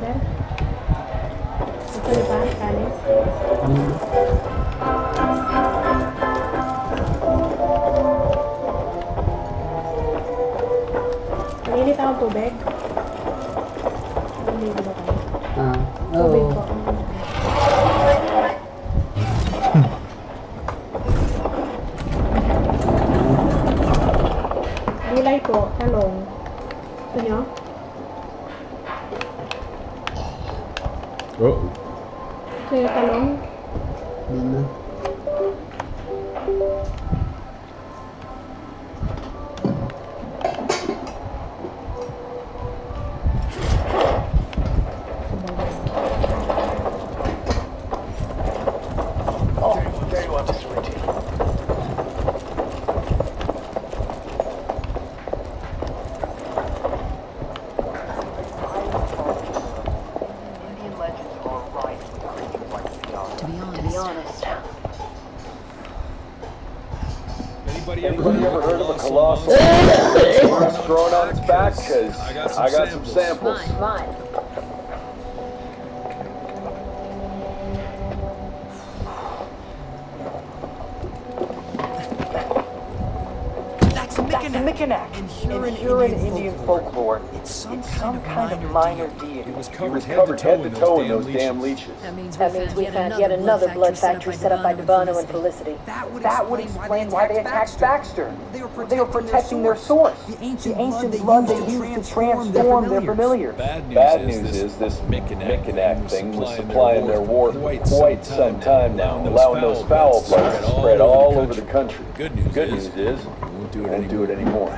sir? Ito na ba? Kalis? Malinit ako tubig. Head covered to head toe in those damn leeches. leeches. That means, That means we found yet another blood factory set up by Debano and Felicity. That would explain why they attacked Baxter. They were protecting their source, the ancient blood they used to transform their familiars. Bad news, Bad is, news is this Mikanek Mikanek thing was supplying supplying their war for quite some time now, allowing those foul bloods to spread all over the country. Good news Good is, news is, we won't do it won't do anymore.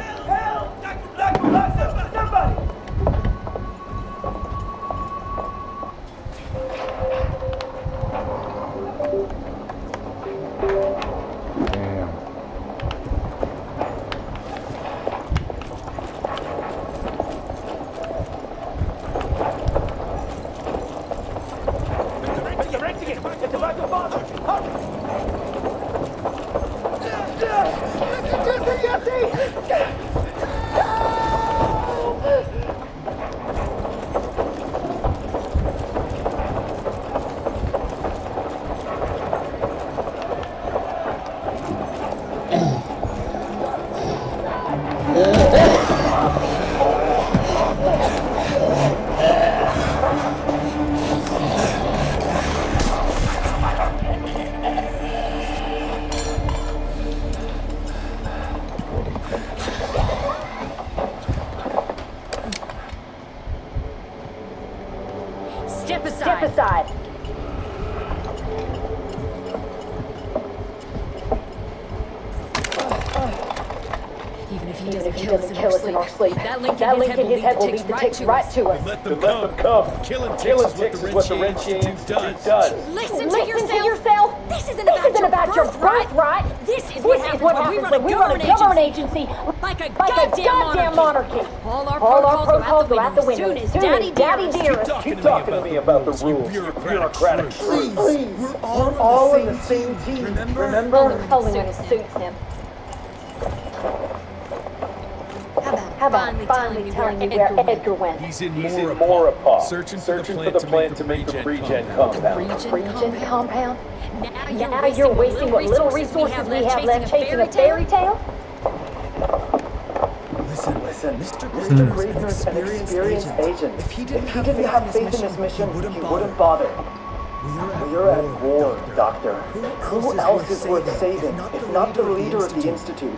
Link that in his link head in his head will will lead lead the the ticks ticks right to us. Let them come. them come. Killing ticks is what the is what the Rentier Rentier Institute Institute does. does. Listen, Listen to yourself. This isn't about, your birthright. This is This what is happens what we happens run a when we run a government government agency. agency Like a goddamn goddamn monarchy. monarchy. All our protocols protocols go out the window. as As soon soon as as Daddy Daddy Dearest. Talking Keep talking to me about the rules, bureaucratic bureaucratic freak. freak. We're all on the same team. Remember? Only when it suits him. How about finally telling me where Edgar went? He's in He's in Morapah, Morapah, searching, searching for the plant to make the regen compound. Regen Regen compound? Now Now you're wasting what little resources we have left chasing a fairy tale? Listen, Listen, Mr. Mr. Gravener's an Gravener's an experienced experienced agent. agent. If he didn't he have didn't have faith in this mission, he wouldn't bother. We We are at war, Doctor. Who else is worth saving if not the leader of the Institute?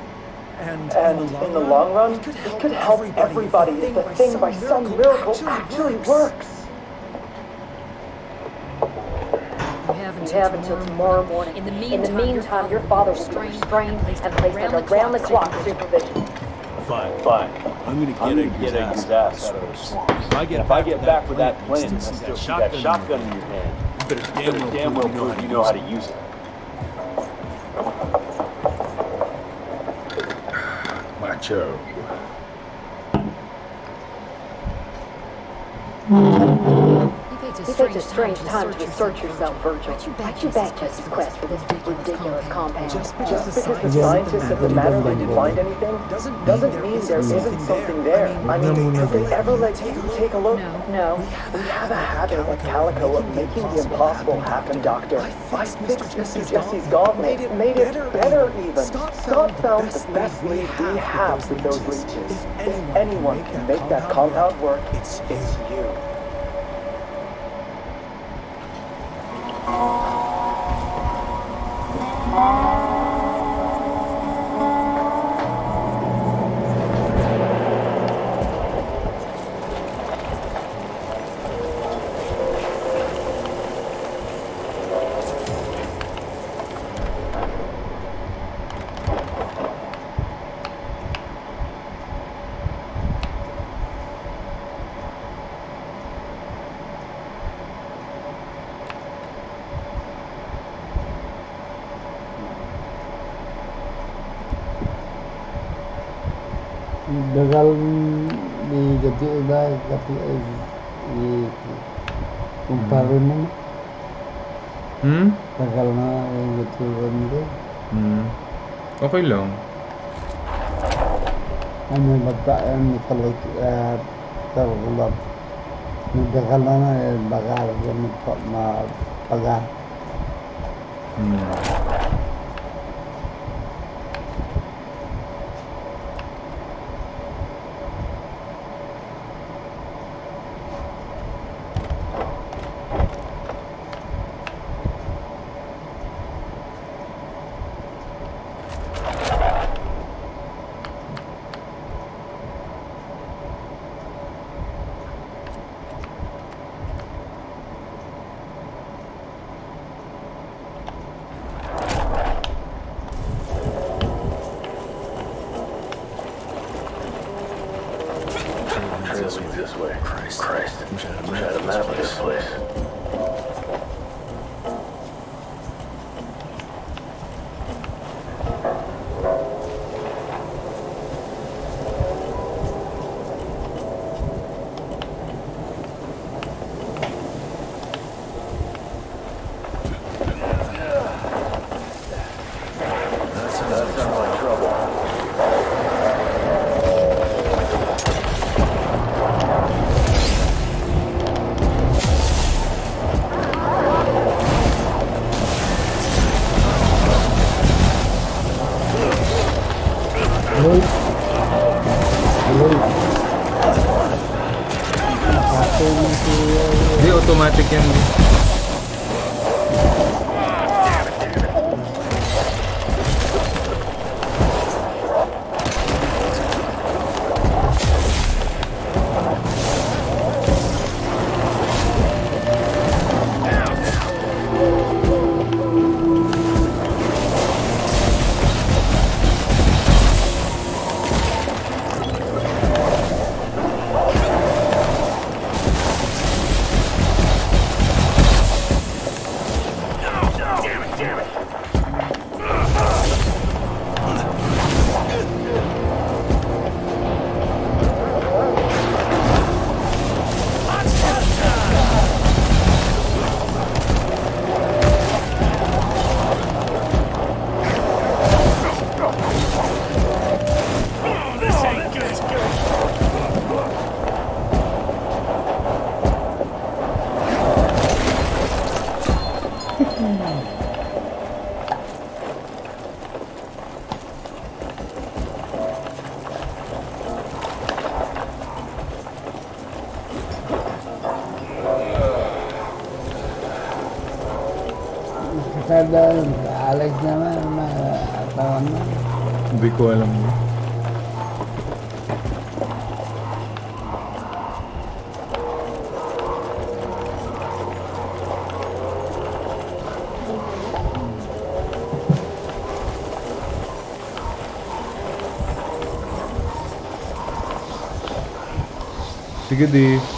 And, And in the long run, it could help everybody if the thing by some miracle actually works. You have You until, have until tomorrow morning. In the meantime, In the meantime your father will be restrained and placed under round-the-clock supervision. Fine, fine. I'm gonna I'm get gonna get Edgar's Edgar's ass ass out of those swamps. If I get If I get back with that plan, you you still still see see that shotgun in your hand. You better damn well damn prove prove you know how to use it. Macho. You paid You picked a strange time to assert yourself, Virgil. Why'd you back Jesse's quest for this ridiculous compound? Just because the scientists at the Manor didn't find anything doesn't mean there isn't something there. I mean, have they ever let you take a look? No. We have a habit at Calico of making the impossible happen, Doctor. I fixed Mr. Jesse's gauntlet, made it better even. Scott found the best lead we have with those leeches. If anyone can make that compound work, it's you. Okay lang. Ano yung magtaan ni Kalik at Tarulab? Eh, Nagkakala na eh, baka magpaga. Hmm. Kada Alex naman, matawan na. Hindi ko alam. Sige di.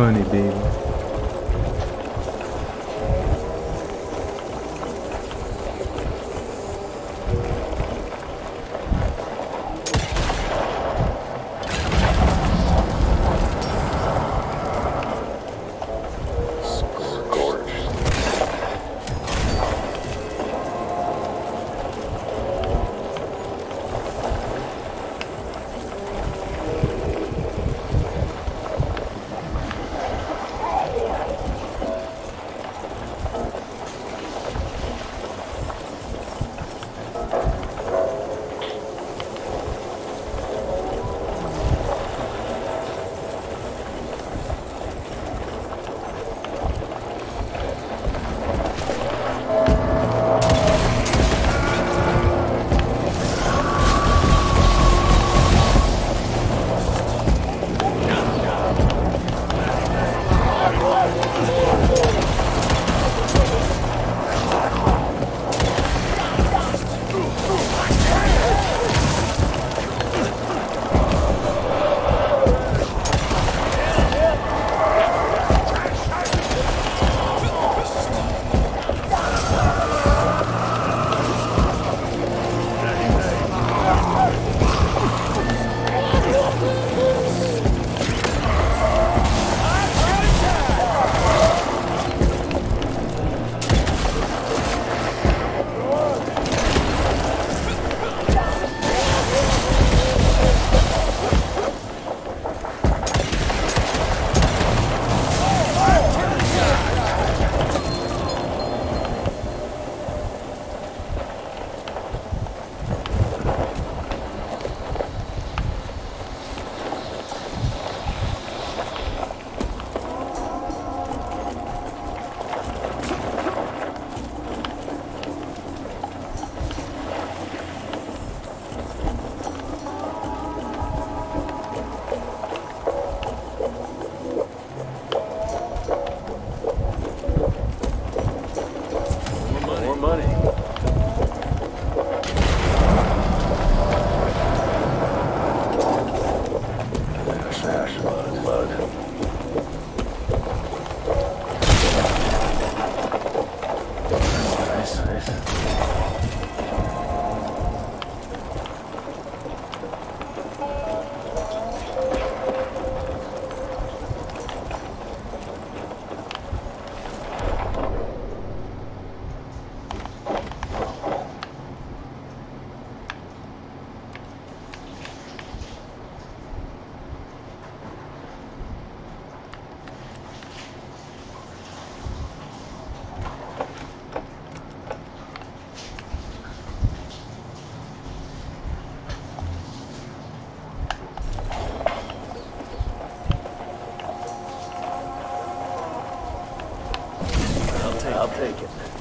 Money, baby. it.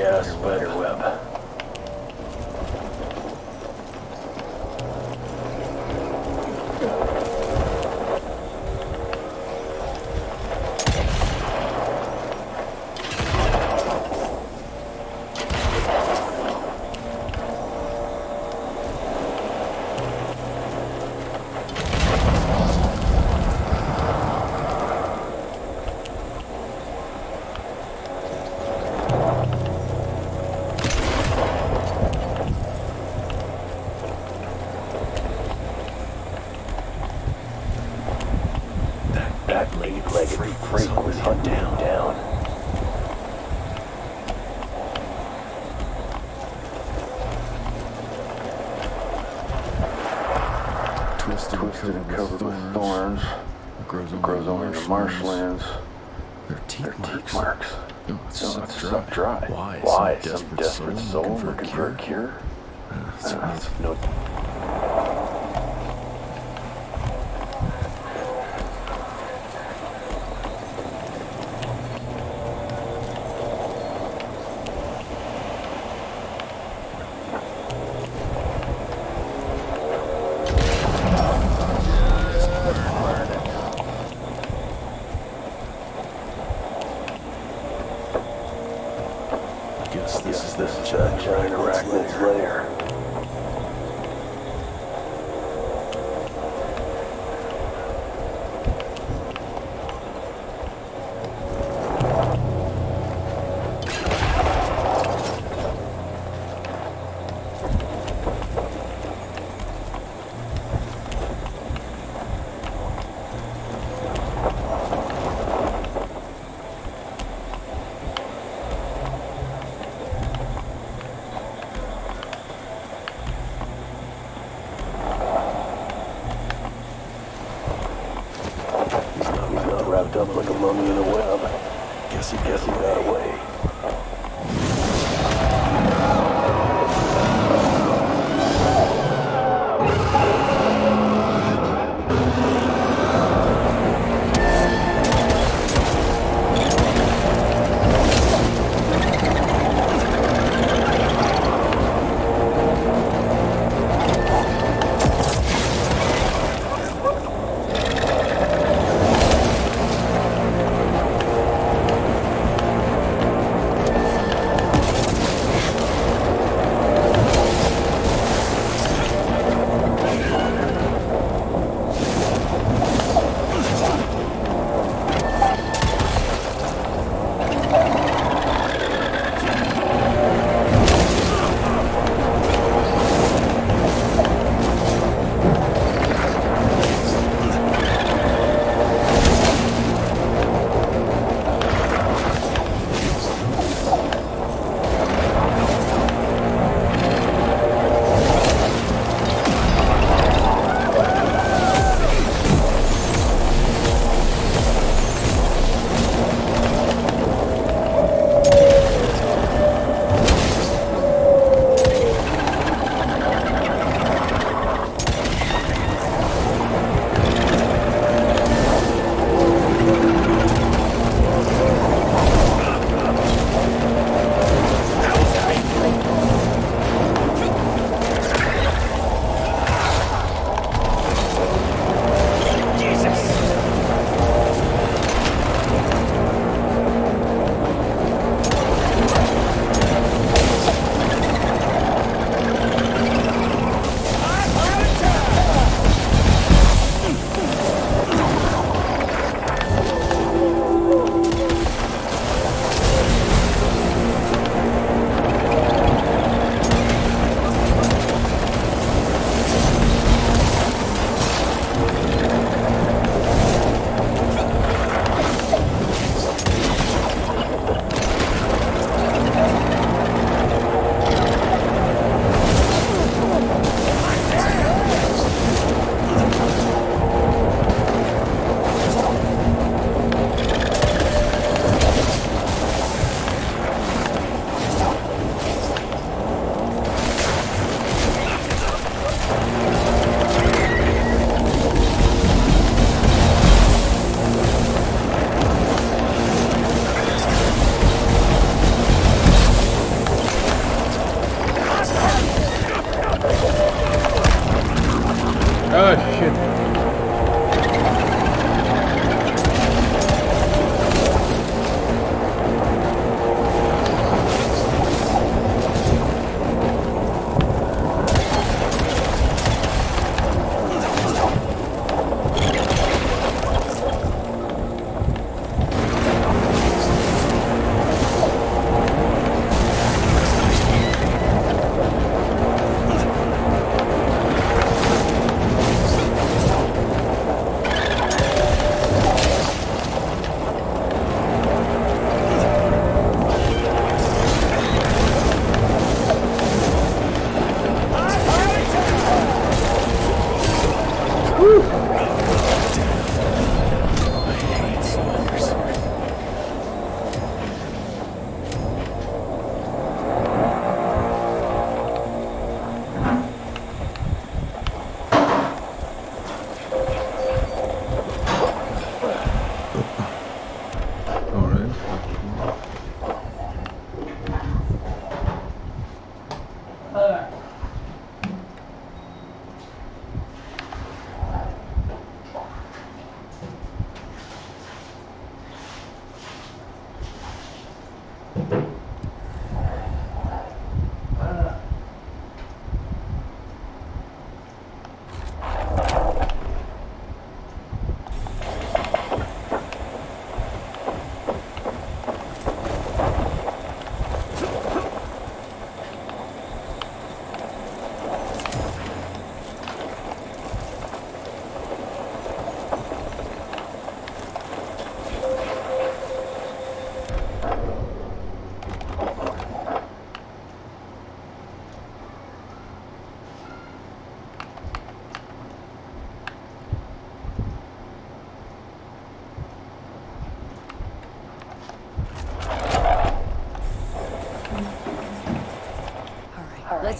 guess, but grows on grows on marshlands. marshlands. Their teeth, Their marks. teeth marks. Don't, not suck, suck dry. dry. Why, Why some, desperate, some desperate soul, soul looking for a cure? this church right around.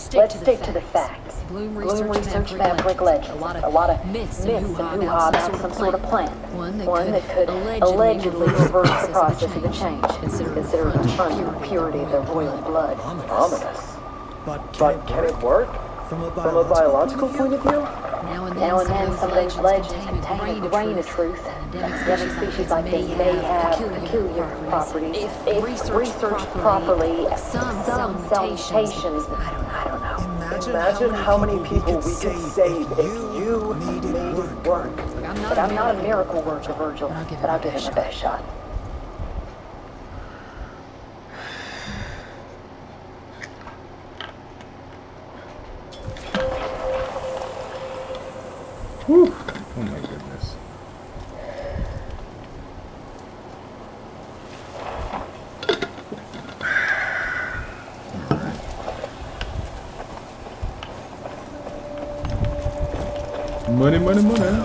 Stick, Let's to, the stick to the facts. facts. Bloom Bloom research, research fabric fabric legends. legends. A lot of, A lot of myths, myths and and hoo-ha hoo-ha about some sort of plant. One One that could allegedly, allegedly reverse the process of of the change, Consider consider it confirming the purity of their royal blood. Ominous. But can, it, work? From a From a biological point of view? Now and then, Now and some, then, of some of those those legends legends contain contain a grain of truth. truth. Endemic species like this may have peculiar properties. If researched properly, some salutations, Imagine how many people we could save if you made it work. Look, I'm But I'm not a miracle worker, Virgil, But I'll give it but I'll my give it best my best shot. Whew. Oh my goodness. Money, money,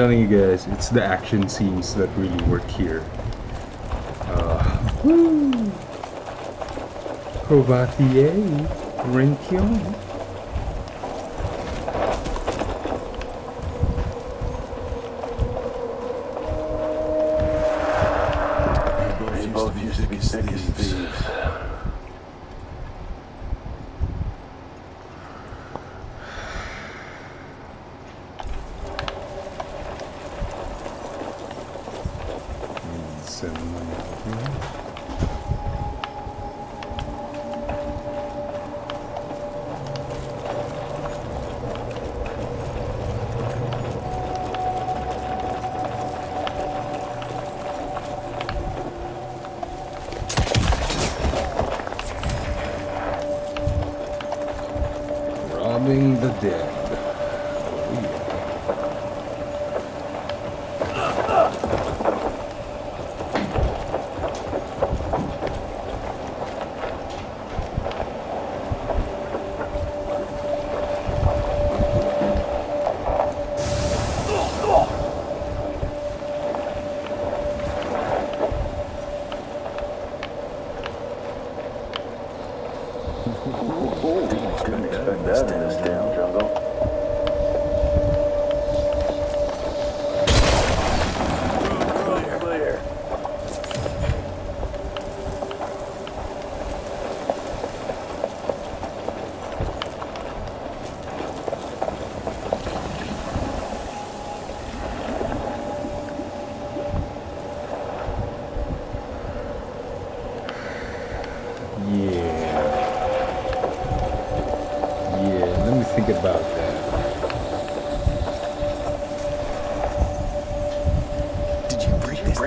telling you guys, it's the action scenes that really work here. Uh, woo! Kovatier, Renkion.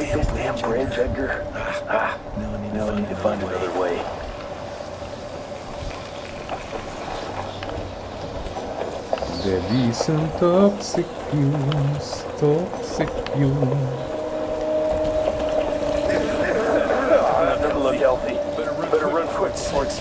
This, damn bridge, Edgar? Ah, Now I need now I need to find another way. There be some toxic fumes, toxic fumes. Never look healthy. Better run, Better run quick before it's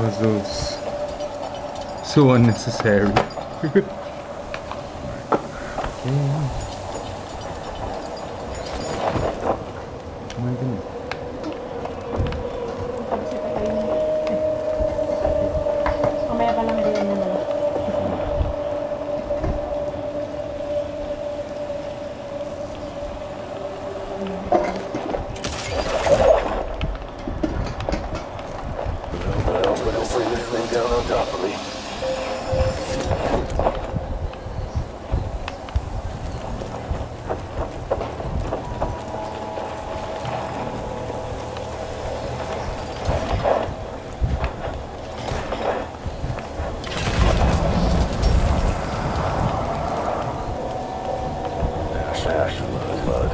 puzzles. So unnecessary. Oh my goodness. Mamaya pa lang din na lang. Well, but don't bring this thing down on top of me. Ash, ash, blood, blood.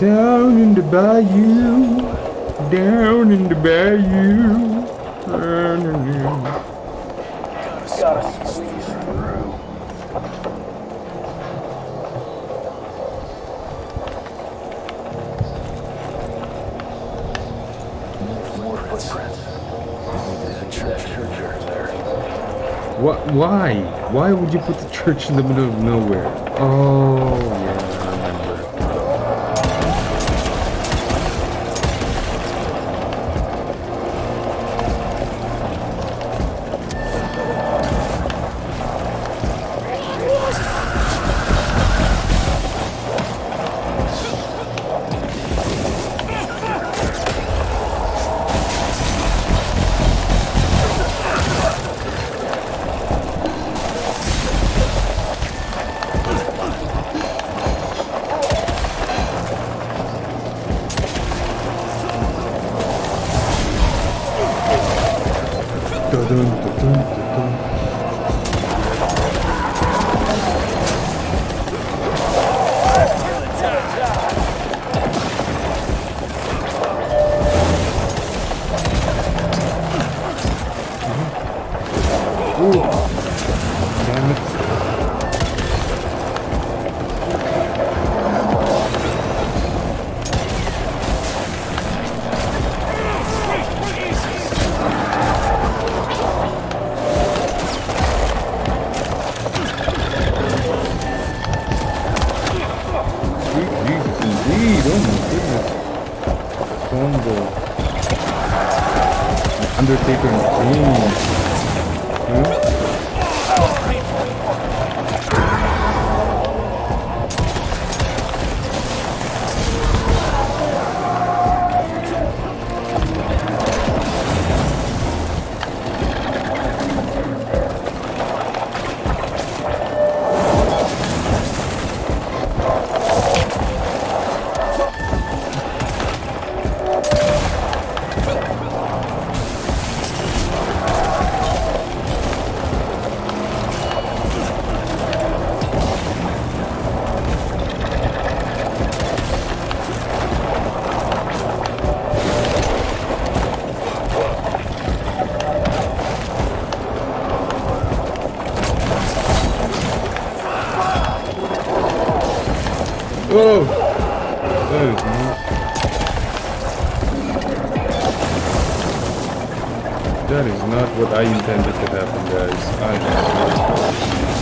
Down in the bayou, down in the bayou. Gotta. What? Why? Why would you put the church in the middle of nowhere? Oh, yeah, That is not what I intended to happen, guys. I Hold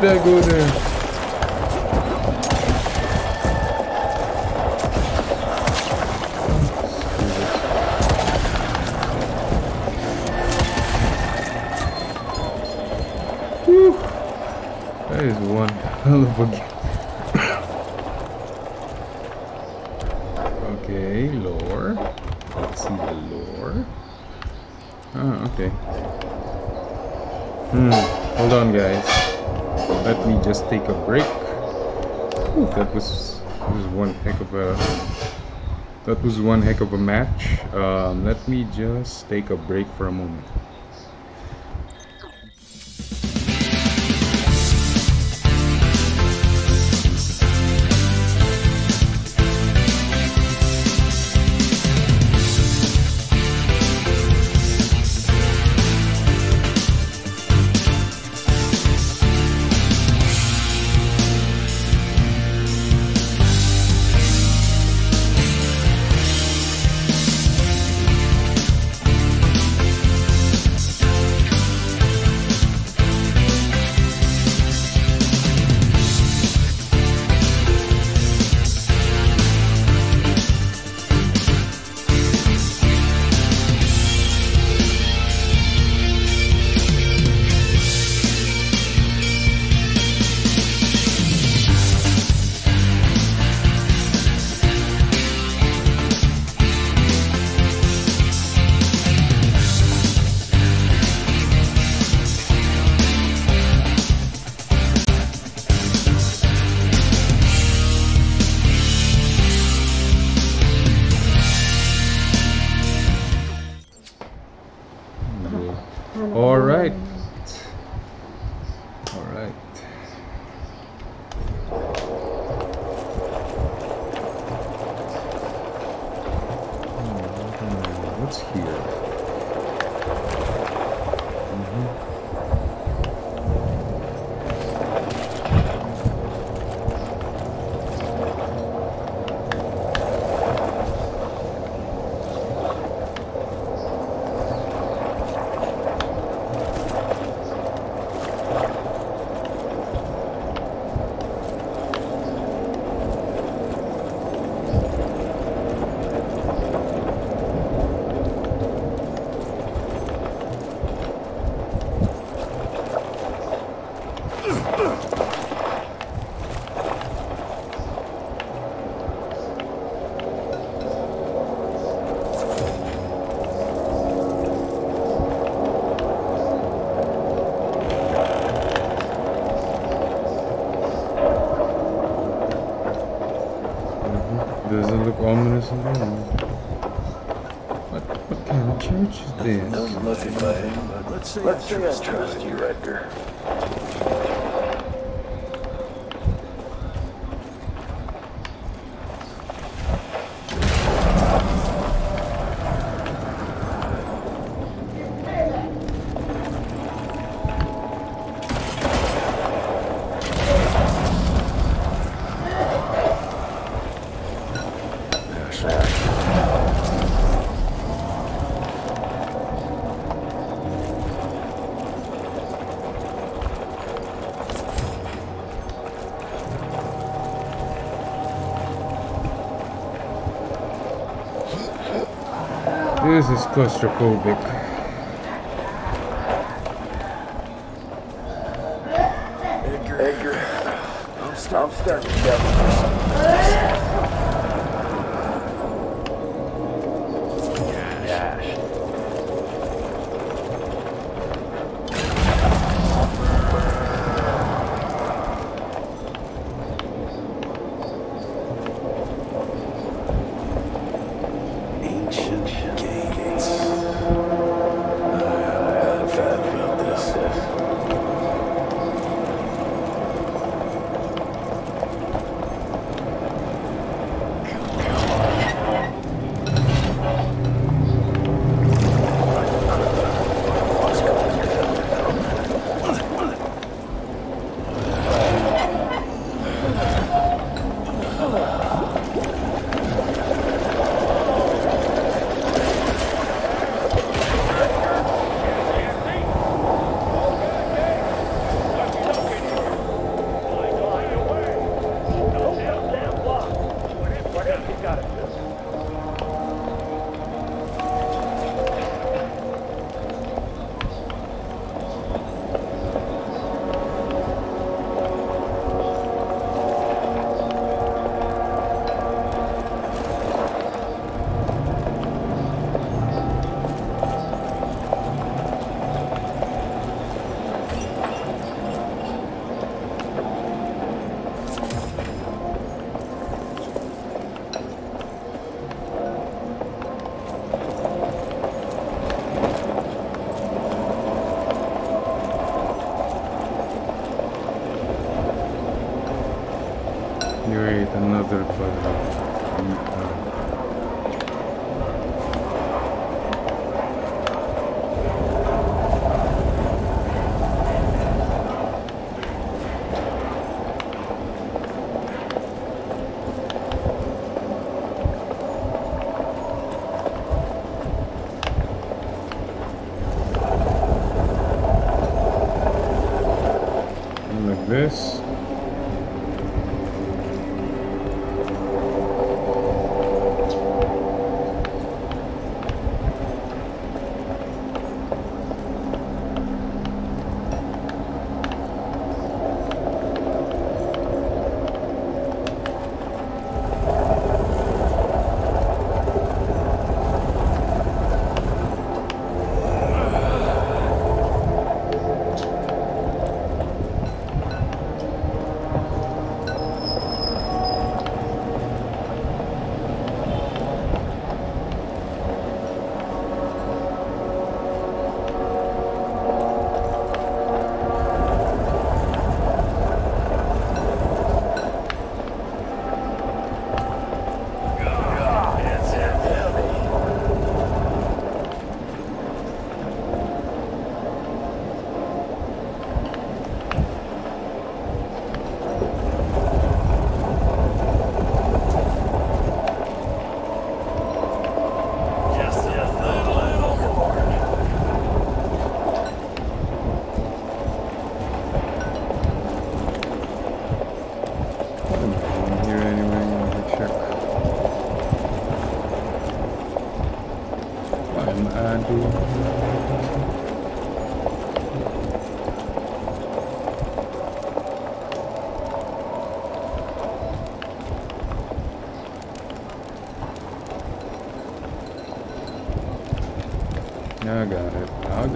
did I go there? Whew. That is one hell of a game. That was was one heck of a that was one heck of a match. Um, let me just take a break for a moment. Ominous at. What, what kind of church is this? Doesn't look inviting, but Let's let's I say I trust trust is claustrophobic.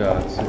It.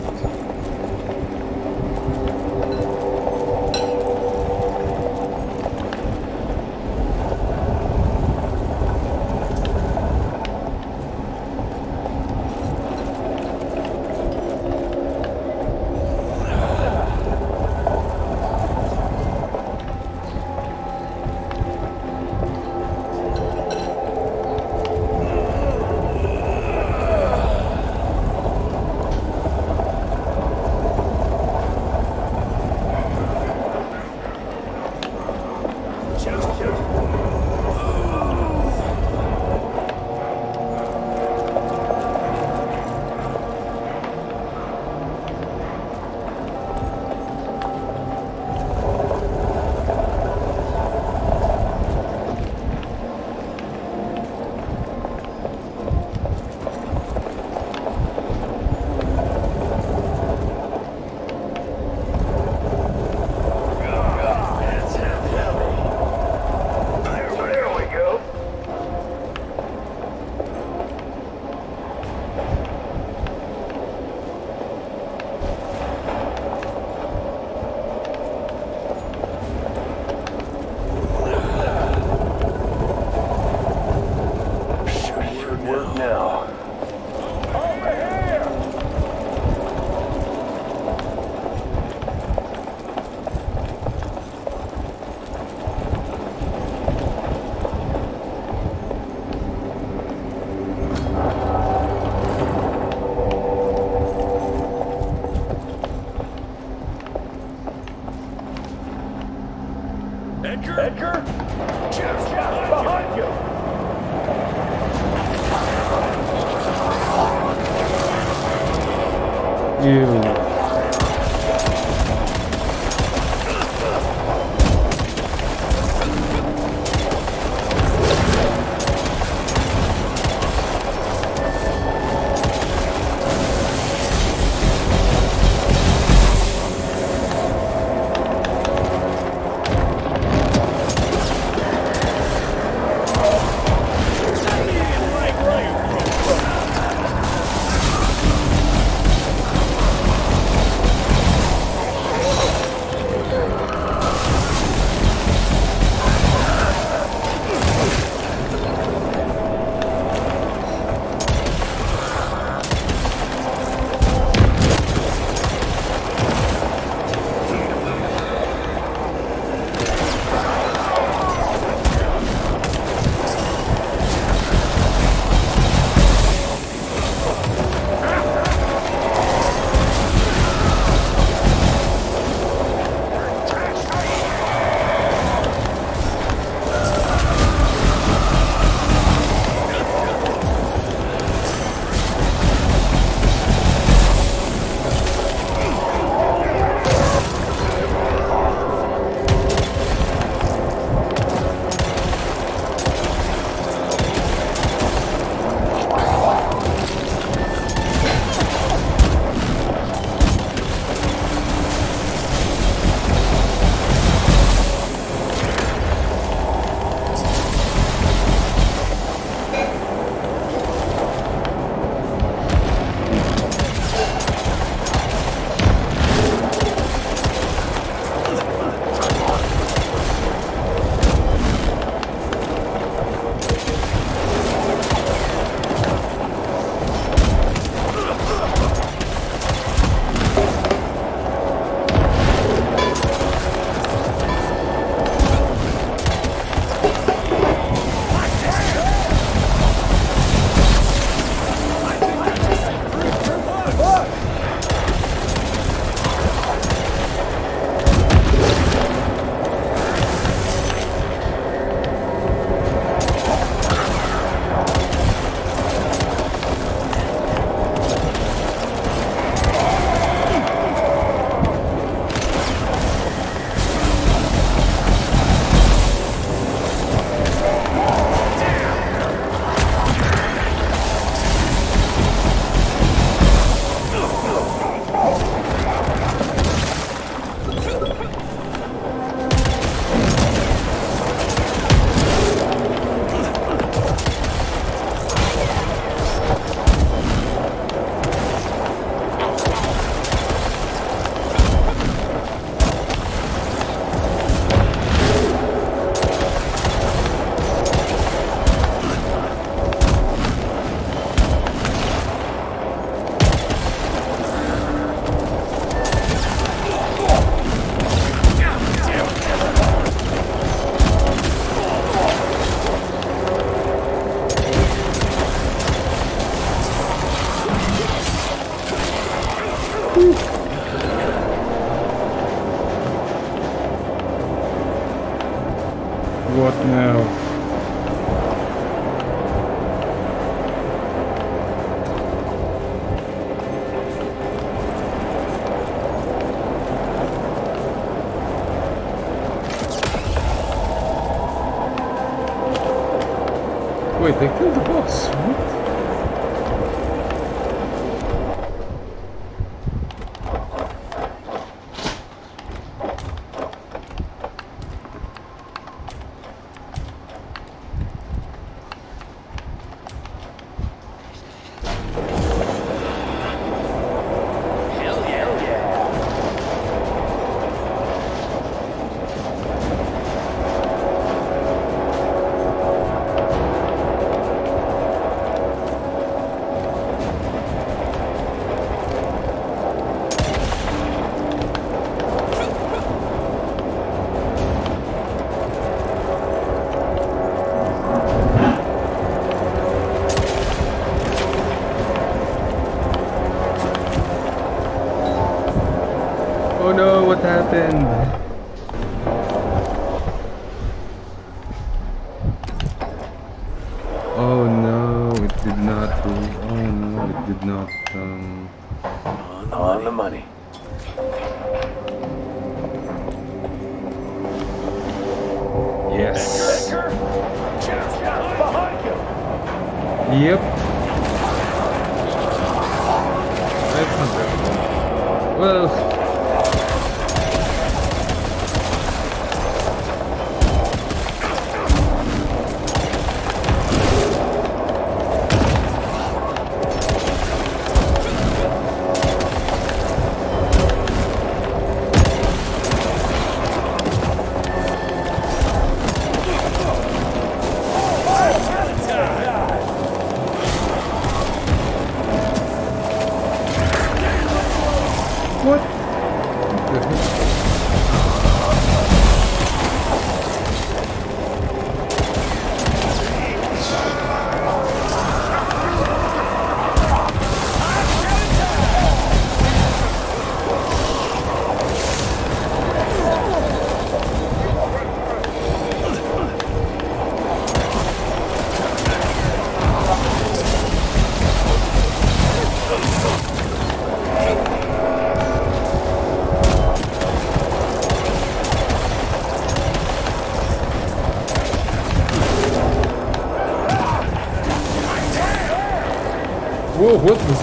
Edgar?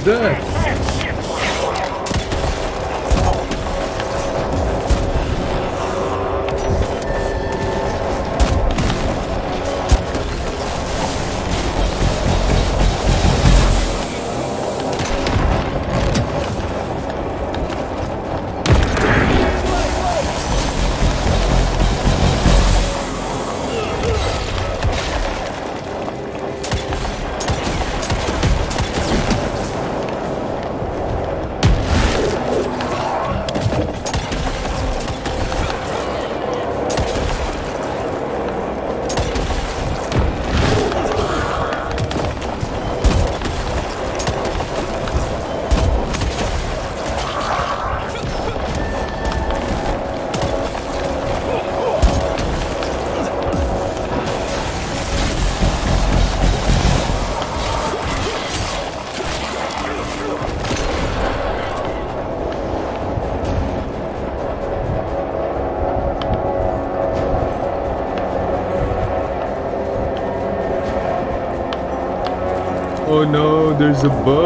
What no, there's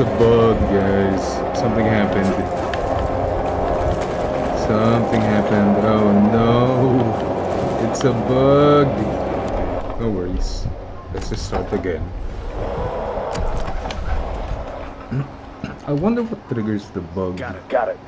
a bug, guys. Something happened. Something happened. Oh no. It's a bug. No worries. Let's just start again. I wonder what triggers the bug. Got it. Got it.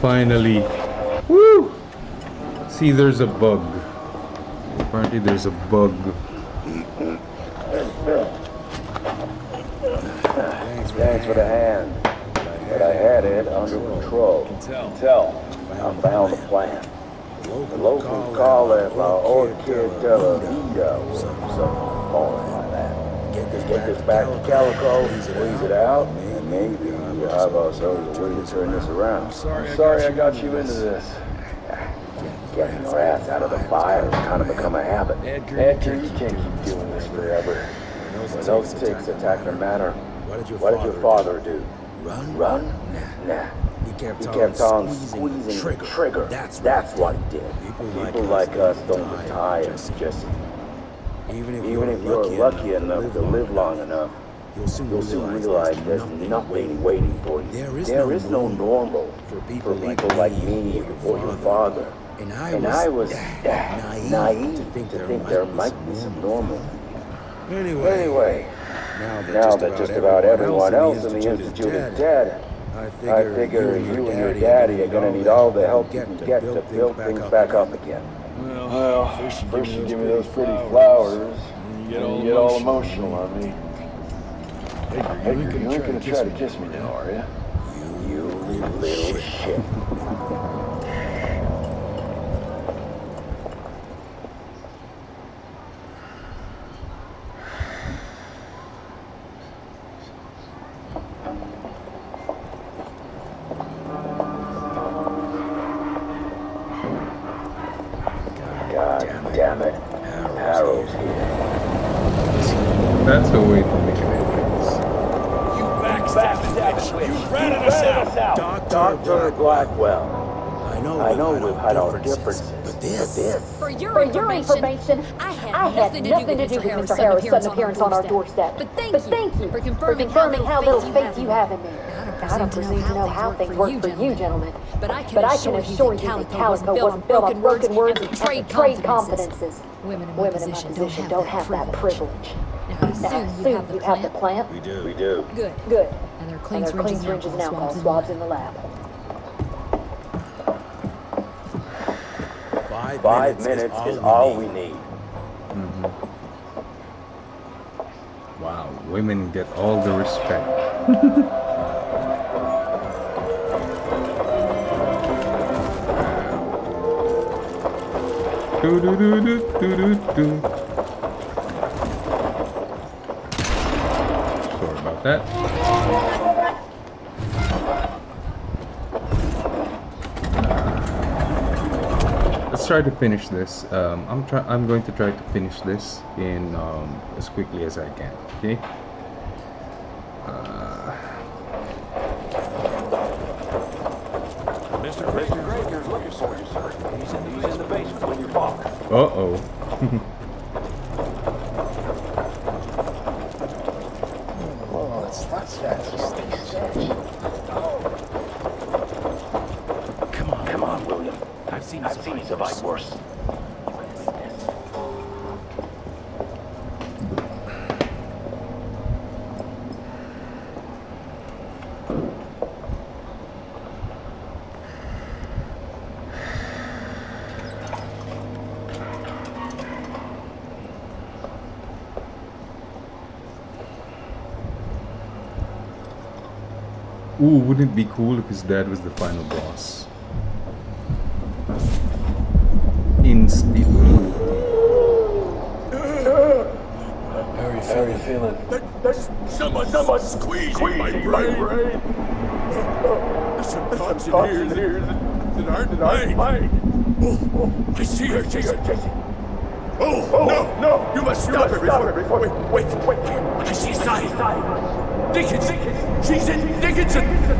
Finally. Woo! See, there's a bug. Apparently, there's a bug. Thanks for the hand. But I had it under control. I Tell. Tell. I found the plan. The locals call it La Orchid de la Vida or something falling like that. Get this Get this back to Calico, squeeze it out, and maybe we'll have ourselves a way to turn this around. sorry I sorry got I got you into this. Getting your ass out of the fire has kind of become a habit. Edgar, Edgar, you can't keep doing this forever. When those ticks attacked the manor, What did your what did your father do? Run? Run? Nah. Nah. He kept He on kept on squeezing, squeezing the trigger. That's, That's, what he did. People People, like us don't retire, retire, Jesse. Even if Even you're, if you're lucky enough to live long enough, you'll soon you'll soon realize there's nothing waiting for you. There is There no is no normal people, for people like oh, me or your father. And I And was, I was naive, naive to think there, there might, might be some normal. Anyway, Anyway, now that, now just, that about just about everyone else in the the Institute is dead, I I figure, figure you and your daddy are gonna need all the help you can get to build things back up again. Well, first you give me those pretty flowers, and you get all emotional on me. Edgar, you ain't gonna try to kiss me now, are you? You little shit. Backstabbed You ratted us out. Dr. Blackwell. I know, I know we've we've had our differences, but but this, this, For your, information, I had, nothing, to do with Mr. Harris' sudden appearance on our doorstep. But thank, you for confirming, how little faith you have in me. I don't presume to know how things work for you, gentlemen. But I can, But I assure, can assure you you that that Calico wasn't built on broken words and trade, trade confidences. confidences. Women in my Women in my position, position don't have that privilege. Now, I Now, assume you soon have the you have the plant. plant. we do. we do. Good. Good. And there are clean And there are clean syringes syringes now now called called swabs in swabs in the lab. Five, Five minutes is all we need. Mm-hmm. Wow, women get all the respect. do do do do do do do. Sorry about that. Try to finish this. Um, I'm try. I'm going to try to finish this in um, as quickly as I can. Okay. Uh, Mr. Mr. Grager's looking for you, sir. He's in, he's in the basement with your father. uh oh. Come on, come on, William. I've seen, I've seen you survive worse. Ooh, wouldn't it be cool if his dad was the final boss? Instantly. How are you feeling? How are you feeling? There's someone, someone squeezing, my brain. There's some thoughts in here that, that aren't mine. Oh, oh, I see her, Jason. Oh, oh no, no! You must stop, her before. Wait, wait, wait! I see Sally. Dickinson. She's in Dickinson. Okay.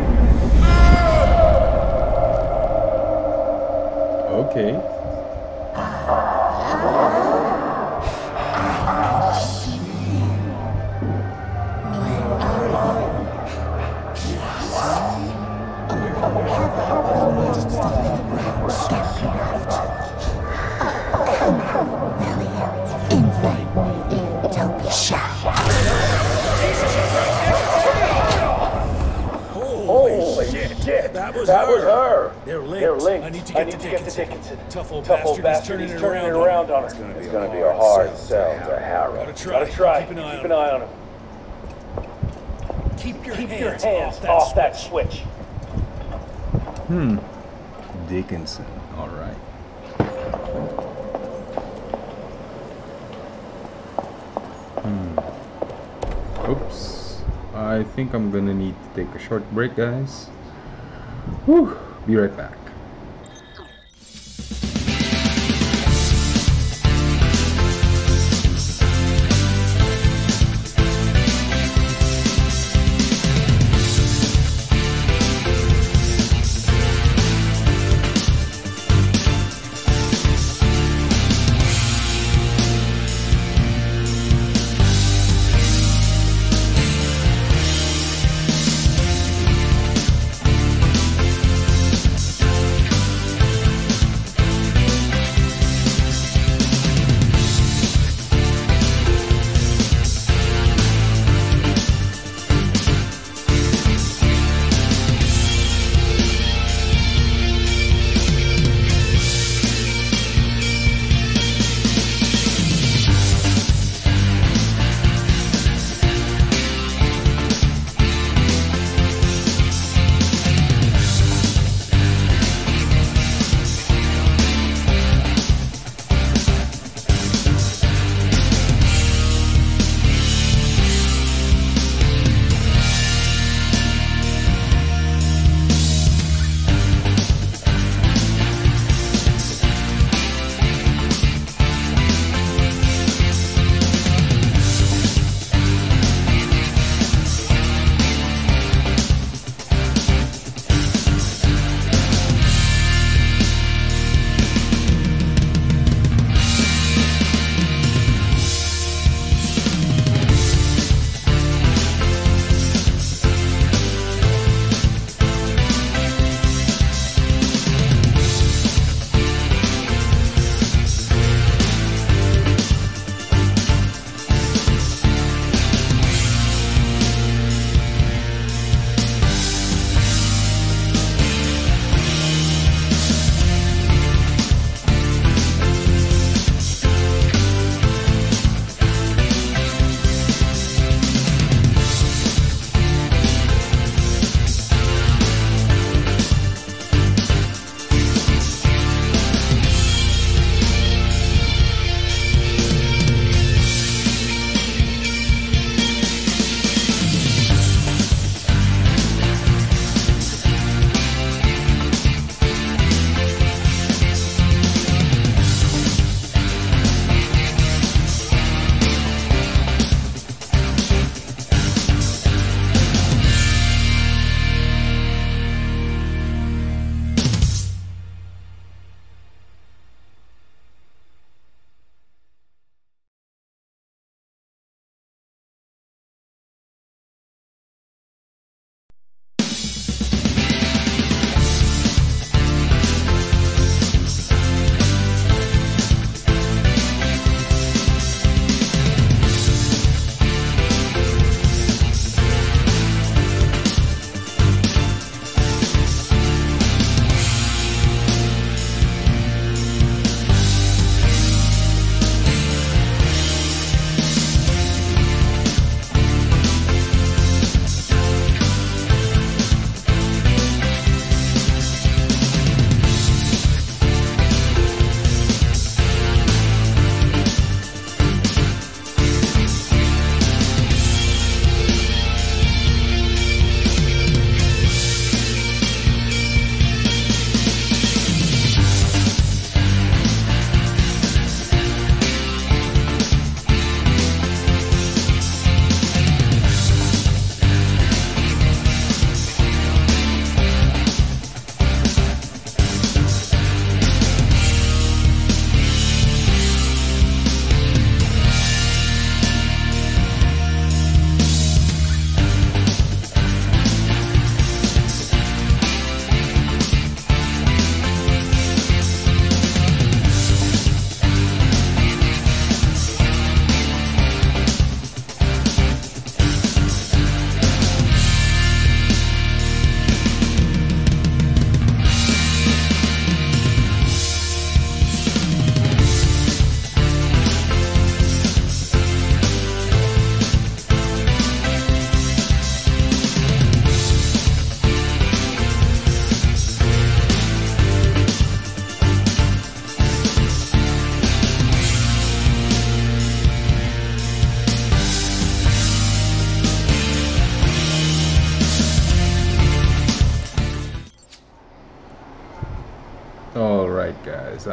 Tough old Tough old bastard, bastard. he's He's turning turning it it around around on on her. her. It's It's gonna gonna be be a a hard hard sell sell to to Harrow. Gotta try. Gotta try. Keep an eye Keep on an eye on him. Keep your Keep hands, your hands off that off that switch. switch. Hmm. Dickinson. All right. Hmm. Oops. I think I'm gonna need to take a short break, guys. Whew. Be right back.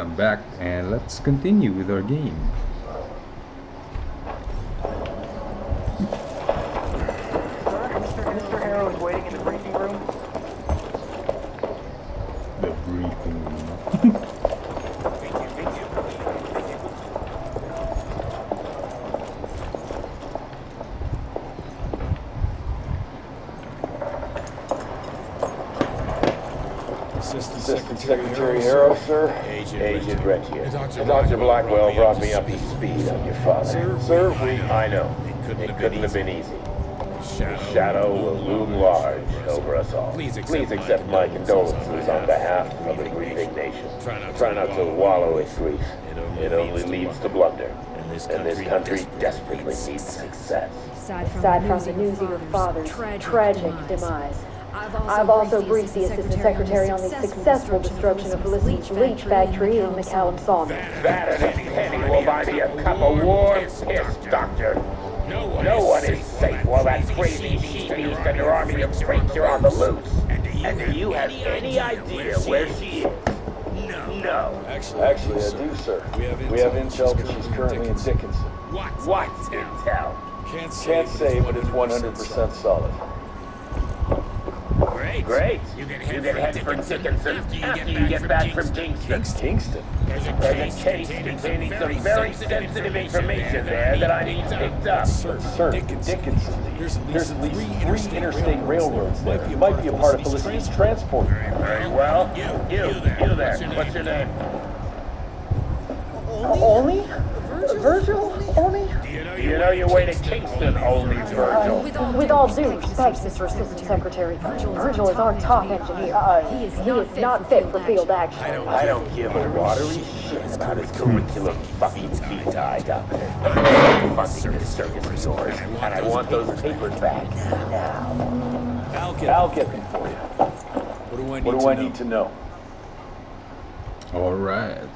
I'm back and let's continue with our game. Mr. Harrow is waiting in the briefing room. The briefing room. Assistant Assistant Secretary Secretary Harrow, sir. Agent Agent Red Red here. And Dr. Dr. Blackwell Blackwell brought me up to speed on your father. Sir, Sir, we- we, I know. It couldn't have been easy. Shadow, The shadow will loom large over us all. Please accept Please my accept my condolences condolences on behalf of the grieving nation. Try not to wallow in grief. It only leads to blunder. And this country desperately needs success. Aside from the news of your father's tragic demise, I've also briefed the Assistant Secretary on the successful destruction of Felicity's leach factory and McCallum sawmill. That and a penny will buy me a cup of warm piss, Doctor. No one is safe while that crazy she-beast and her army of freaks are on the loose. And do you have any idea where she is? No. Actually, Actually, I do, sir. We have intel that she's currently in Dickinson. What? What intel? Can't say, Can't say, but it's 100% solid. Great. You can head for Dickinson after you get back from Kingston. Kingston? There's a case containing some very sensitive information there that I need picked up. Sir, Dickinson. There's at least three interstate railroads there. It might be a part of Felicity's transport. Very well. You, you there. What's your name? Only? Virgil? Only? Do you know your way to Kingston, only Virgil? With all due respect, Mr. Assistant Secretary, Virgil is our top engineer. Uh, he is not fit for field action. I don't give a watery shit about his curriculum fucking feet I got. I'm funding this circus resort, and I want those papers back now. I'll get, I'll get them for you. what do I need, What do to I know? need to know? Alright.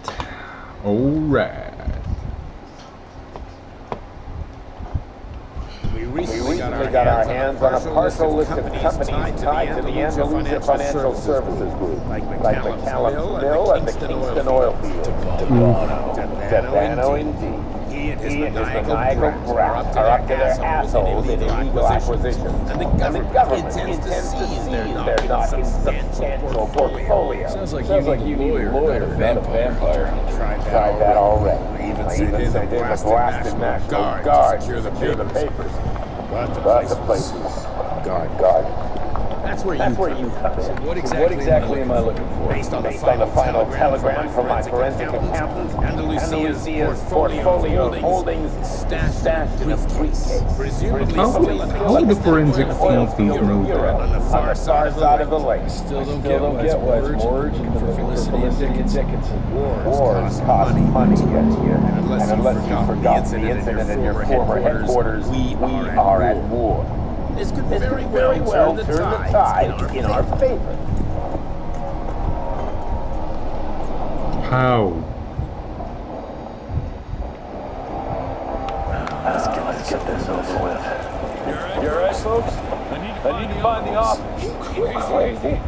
Alright. We We recently recently got our hands on a partial list of companies tied to the Andalusia Financial Services Group, like McCallum Mill and the Kingston Oil Field. Mm. Debano indeed. Mm. He and his He maniacal maniacal brats brats are up to their assholes in illegal acquisitions. And the government government intends to seize seize their their not not insubstantial insubstantial portfolio. portfolio. Sounds like you need a lawyer, lawyer, not a vampire. vampire. Tried that already. already. I even I sent even in the sent in the blasted blasted National National Guard Guard to secure the papers. But the But place the was place. Was guarded. That's where That's you where come you come in. So what exactly, what exactly am I looking for? Based on the Based on the final final telegram telegram from my forensic accountant, Andalusia's Andalusia's portfolio portfolio holdings holdings stashed stashed in a briefcase. Presumably How, still the how would the forensic accountant know that? On the far side of the side of the lake. Still don't I get why it's why more more urgent urgent for Felicity and Dickinson. Dickinson. Wars Wars cost money money get get here. And unless And you unless you forgot the incident in your former headquarters, we we are at are at war. This could This very could very well well turn the turn the tide tide in our favor. How? Let's get, let's get this over with. You alright, folks? I need to find the office. Crazy.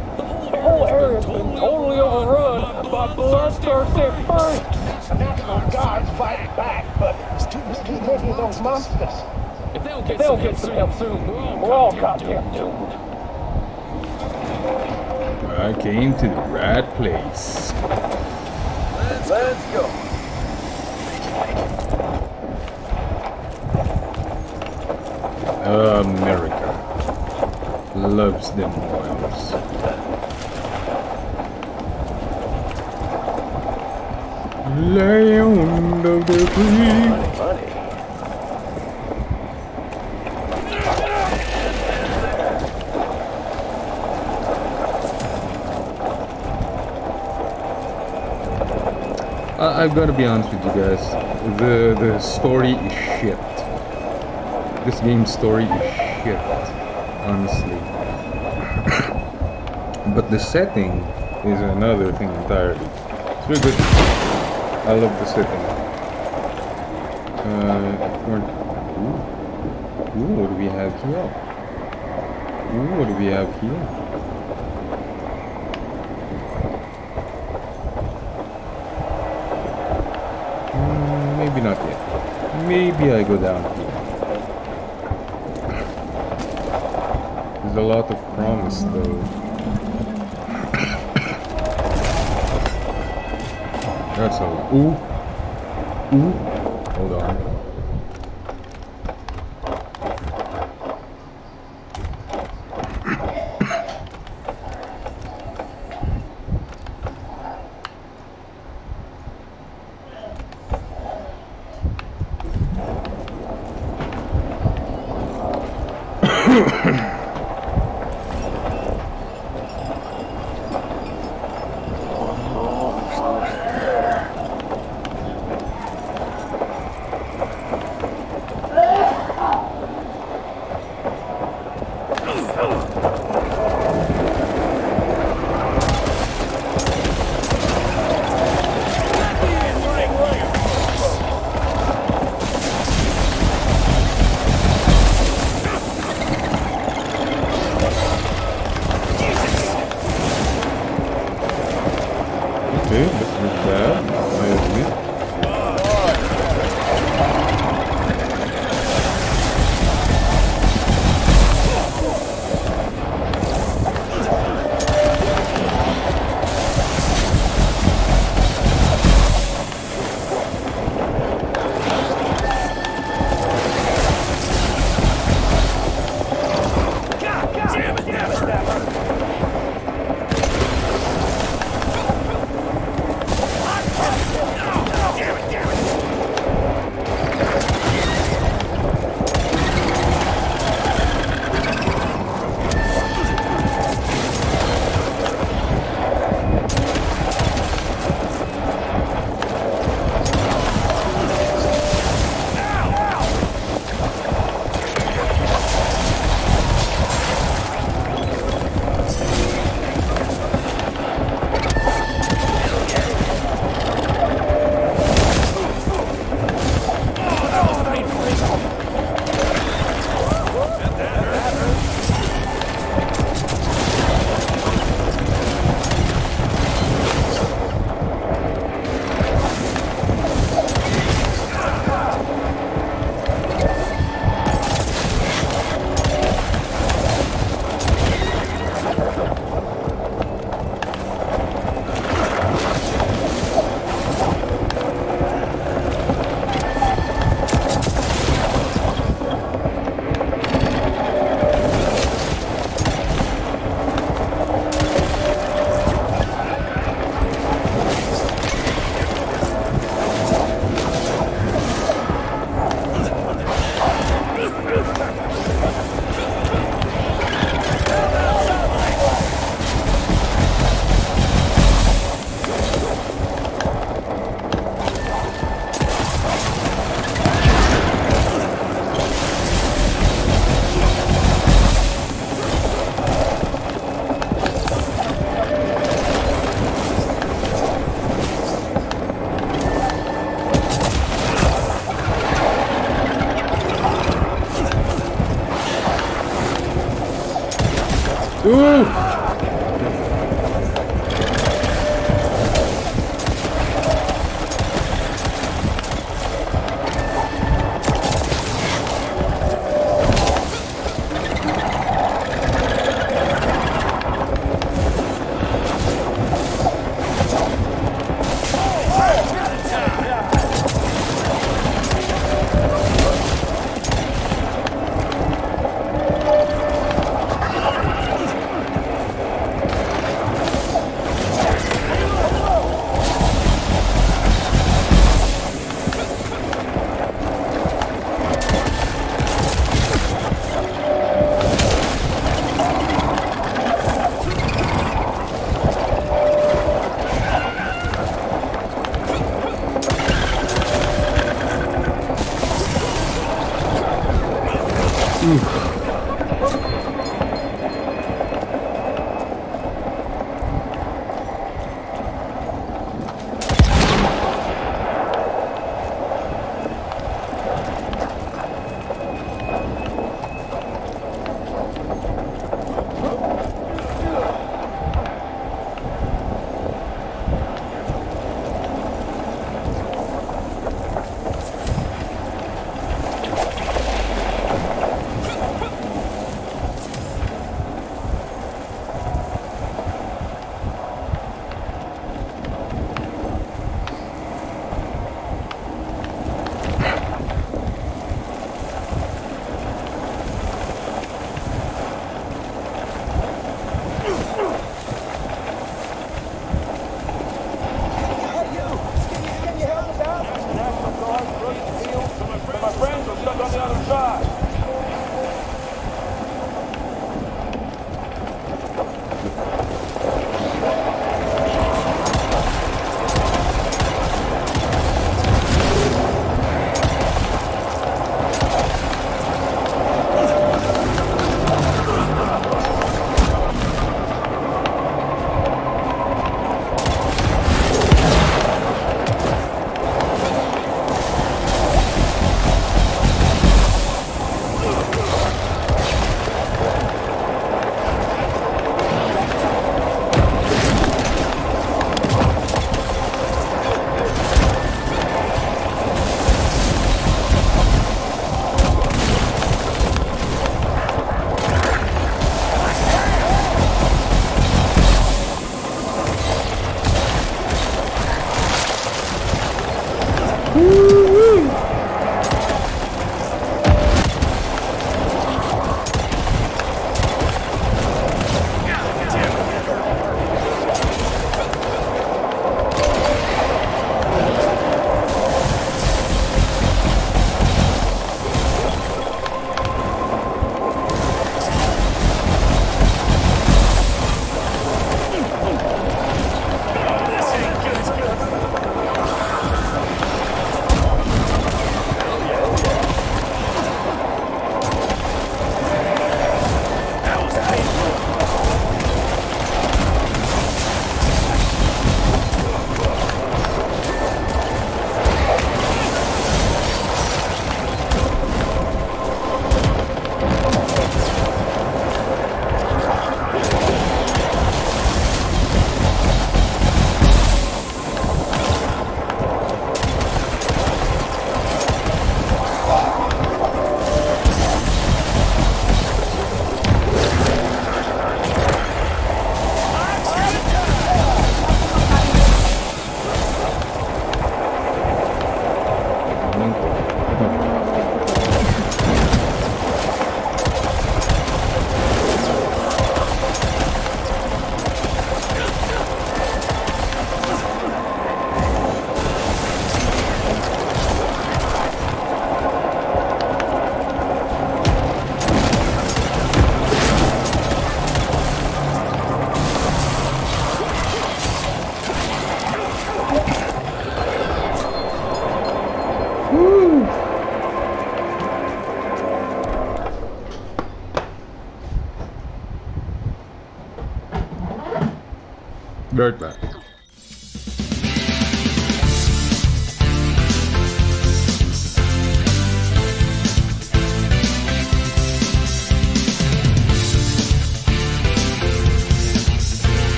The whole area's been totally overrun by bloodthirsty freaks. The National Guard's fight back, but there's too many of those monsters. If they don't get some help soon, we're all goddamn doomed. I came to the right place. Let's go. America loves them oils. Land of the free. I've got to be honest with you guys. The the story is shit. This game's story is shit, honestly. but the setting is another thing entirely. It's very good. I love the setting. Uh, ooh. Ooh, what do we have here? Ooh, what do we have here? maybe not yet. Maybe I go down here. There's a lot of promise though. That's all. Ooh. Ooh.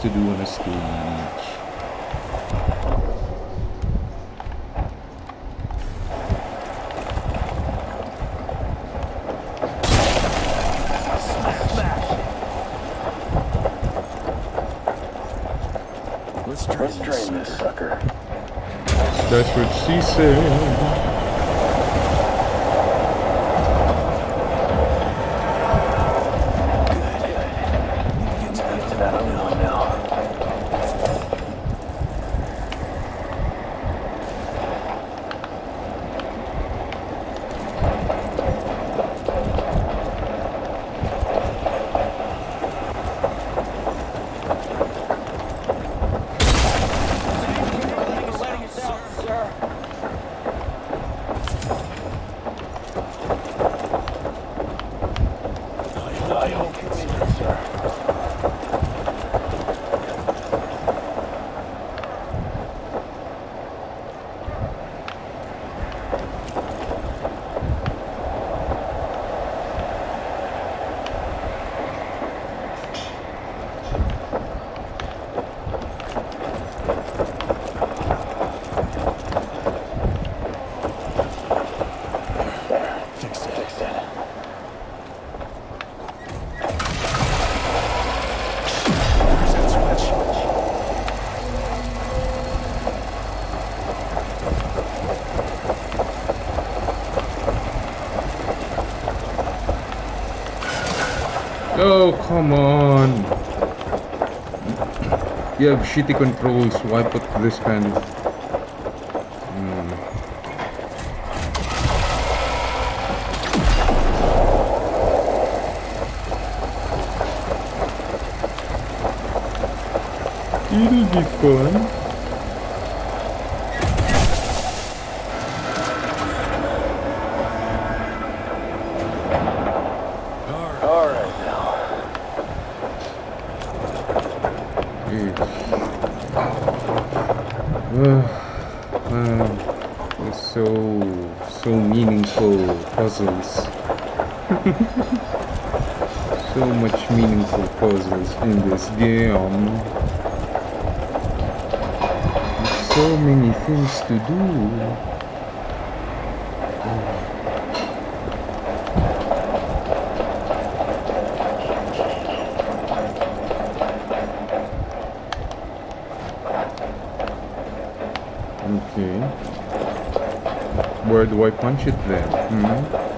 to do on a stage. Let's drain this sucker. That's what she said. Come on. You have shitty controls. Why put this kind? It'll be fun. in this game. So many things to do. Okay. Where do I punch it then? Hmm?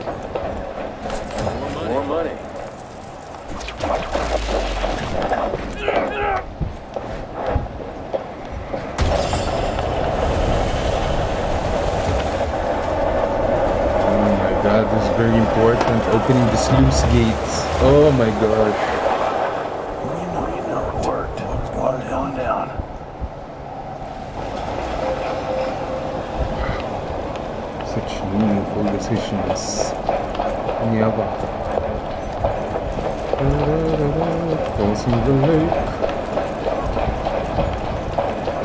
Oh my god. You know you know it worked. One down. down. down. Such meaningful decisions. Crossing the lake.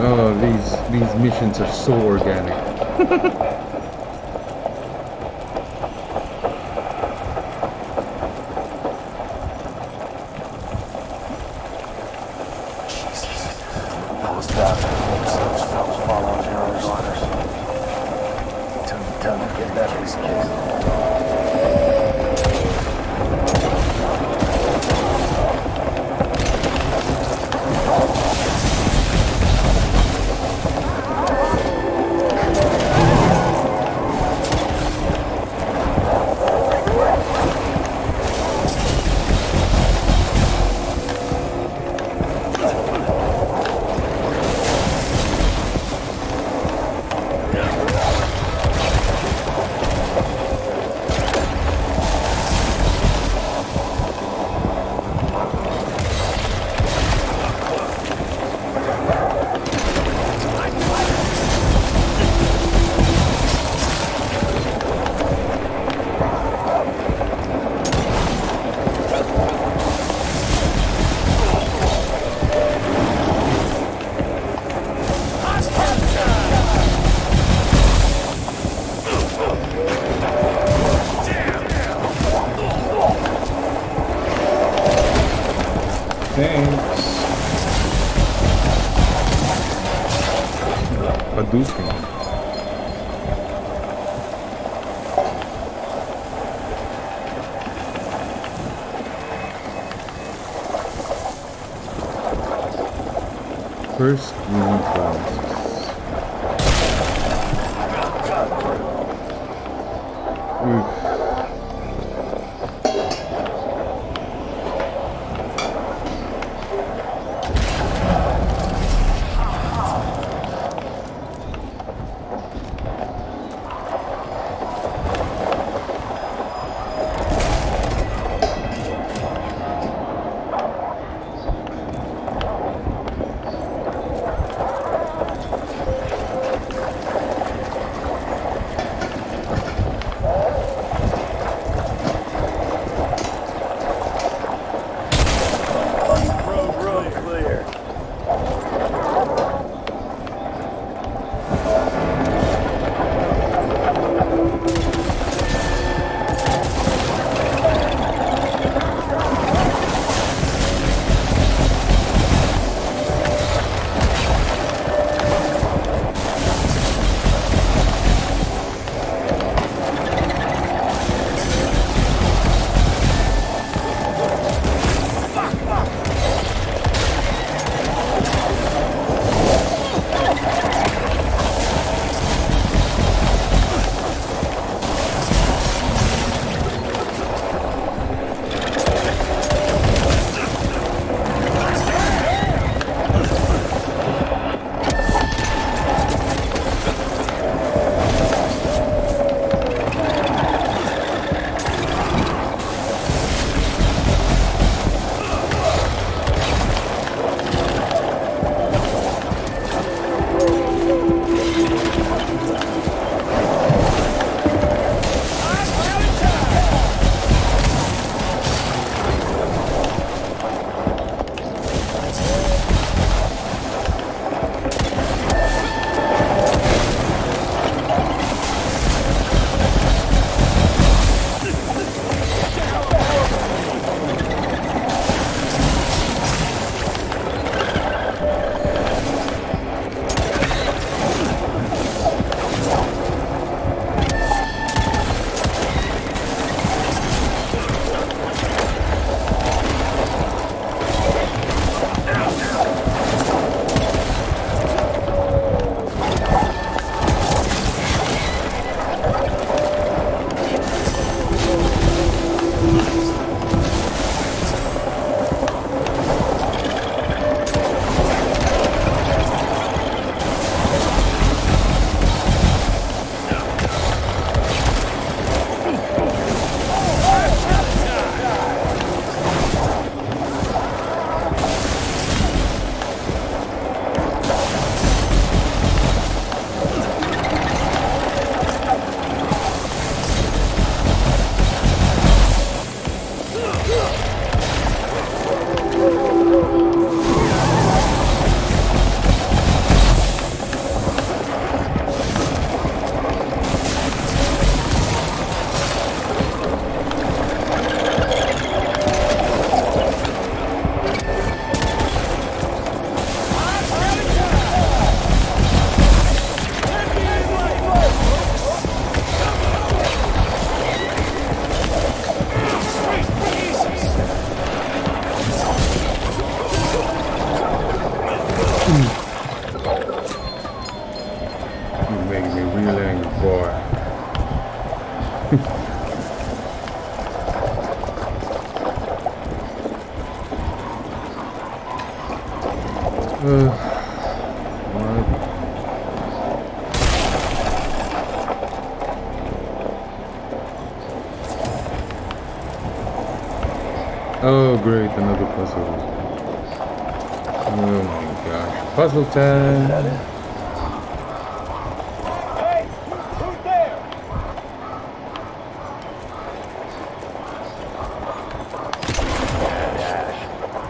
Oh, these these missions are so organic. Oh great, another puzzle. Oh my gosh. Puzzle time! Hey, who's there?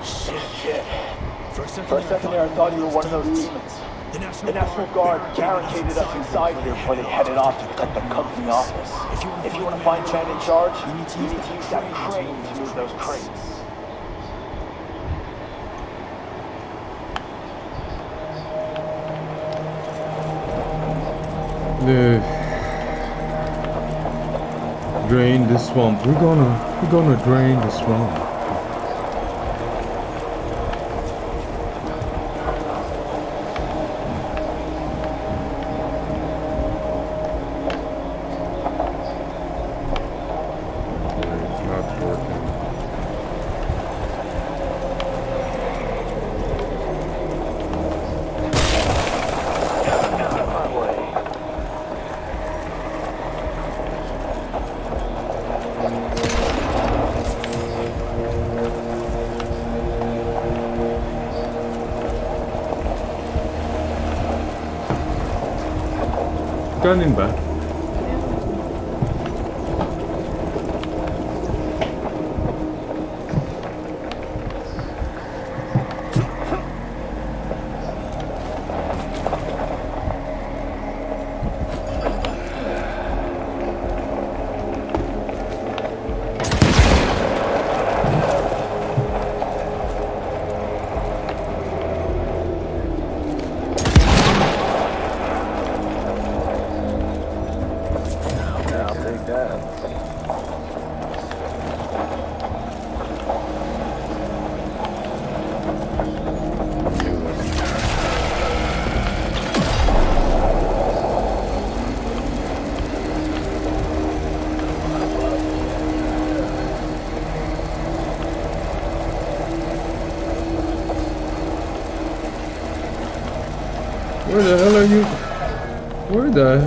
Shit, shit. For a second, For a second there, I thought you were one of those demons. The National, The National Guard barricaded us inside here before they headed off to protect the company office. If you want to find the man in charge, you need to use that crane to move those crates. Drain the swamp. We're gonna we're gonna drain the swamp.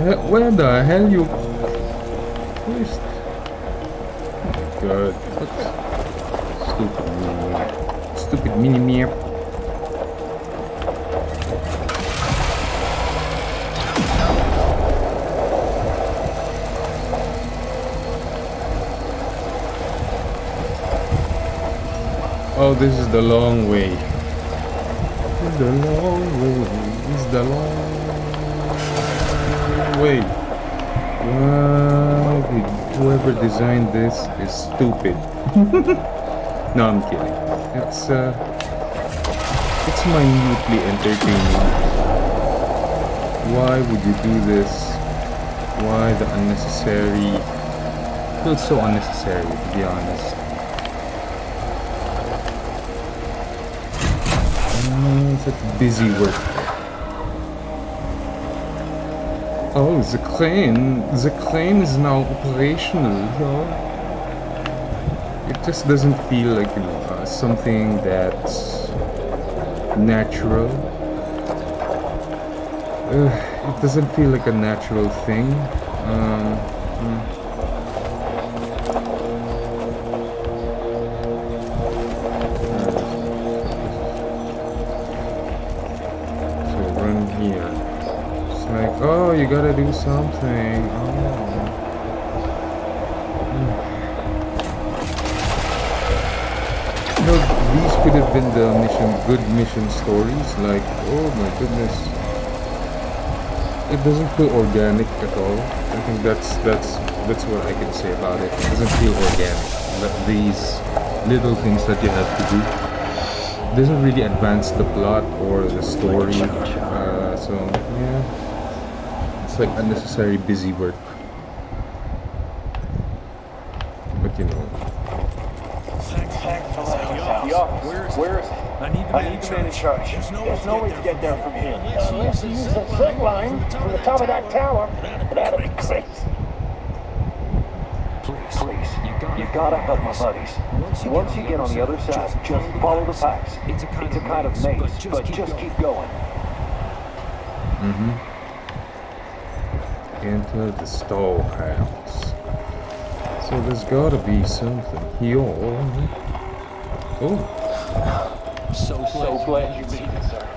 Where the hell? Where the hell you? God! What? Stupid. Stupid mini map. Oh, this is the long way. Whoever designed this is stupid. no, I'm kidding. It's uh, it's minutely entertaining. Why would you do this? Why the unnecessary? Feels so unnecessary, to be honest. It's such busy work. Oh, the crane. The crane is now operational. It just doesn't feel like uh, something that's natural. Uh, it doesn't feel like a natural thing. Um, hmm. Gotta do something. Oh. You know, these could have been the mission, good mission stories. Like, oh my goodness, it doesn't feel organic at all. I think that's that's that's what I can say about it. It doesn't feel organic. That these little things that you have to do doesn't really advance the plot or the story. Uh, so yeah, it's like unnecessary busy work. But you know, Where's, where's, I need the man, in, charge. There's no way to get there from here. Unless you use the zip line from the top of that tower. But that'd be great. Please, you gotta help my buddies. Once you get on the other side, just follow the pipes. It's a kind of maze, but just keep going. mm-hmm. Enter the storehouse. So there's gotta be something here. Oh. I'm So so glad you made it, sir.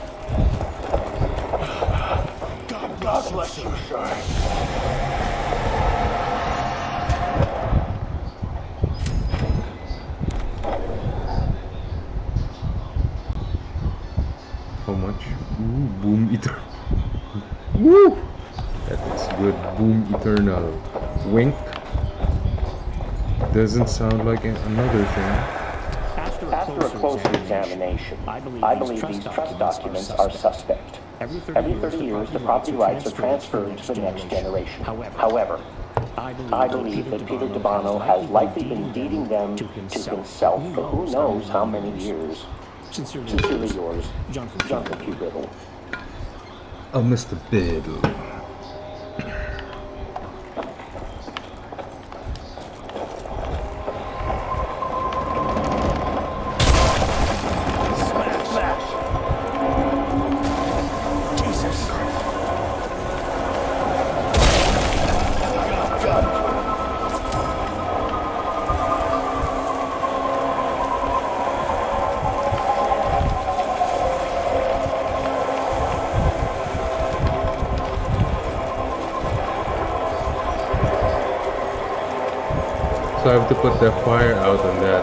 God bless you, sir. Boom eternal. Wink. Doesn't sound like another thing. After a closer examination, I believe these trust documents are suspect. Every 30 years, the property rights are transferred to the next generation. However, I believe that Peter DeBono has likely been deeding them to himself for who knows how many years. Sincerely yours, Jonathan P. Riddle. Oh, Mr. Biddle. To put the fire out on that. That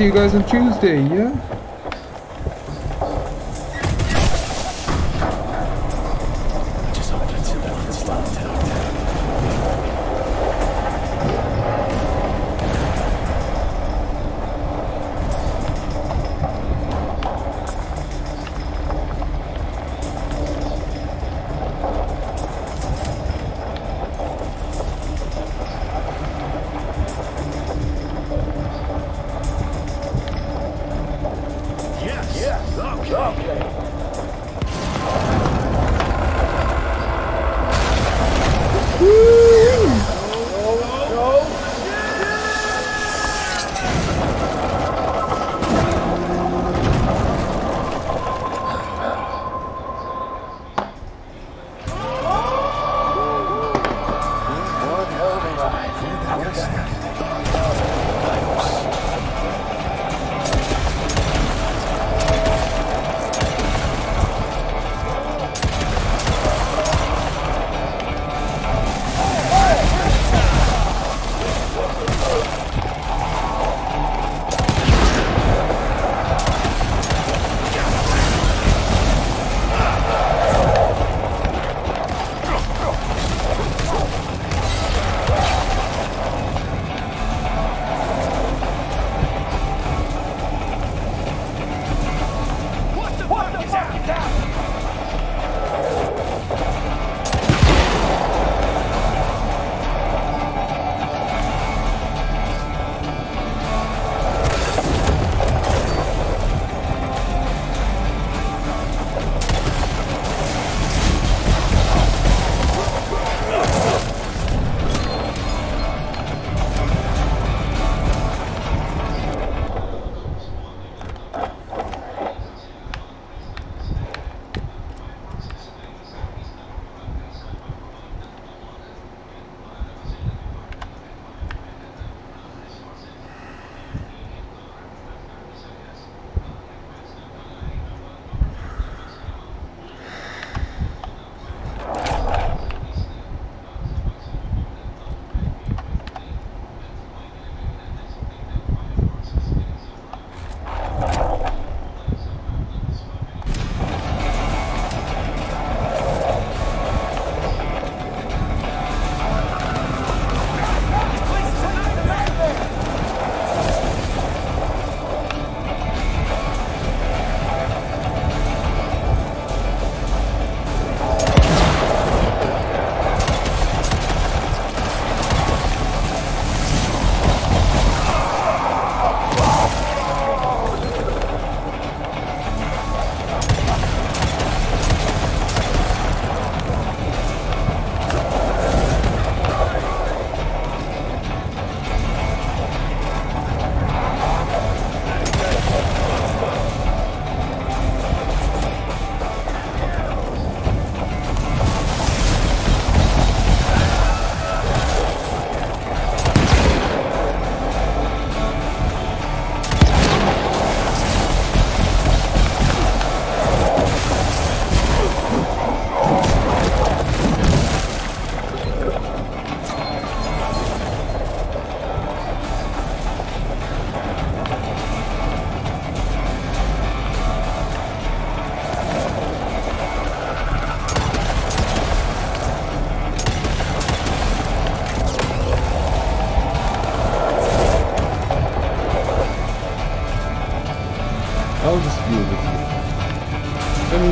see you guys on Tuesday, yeah?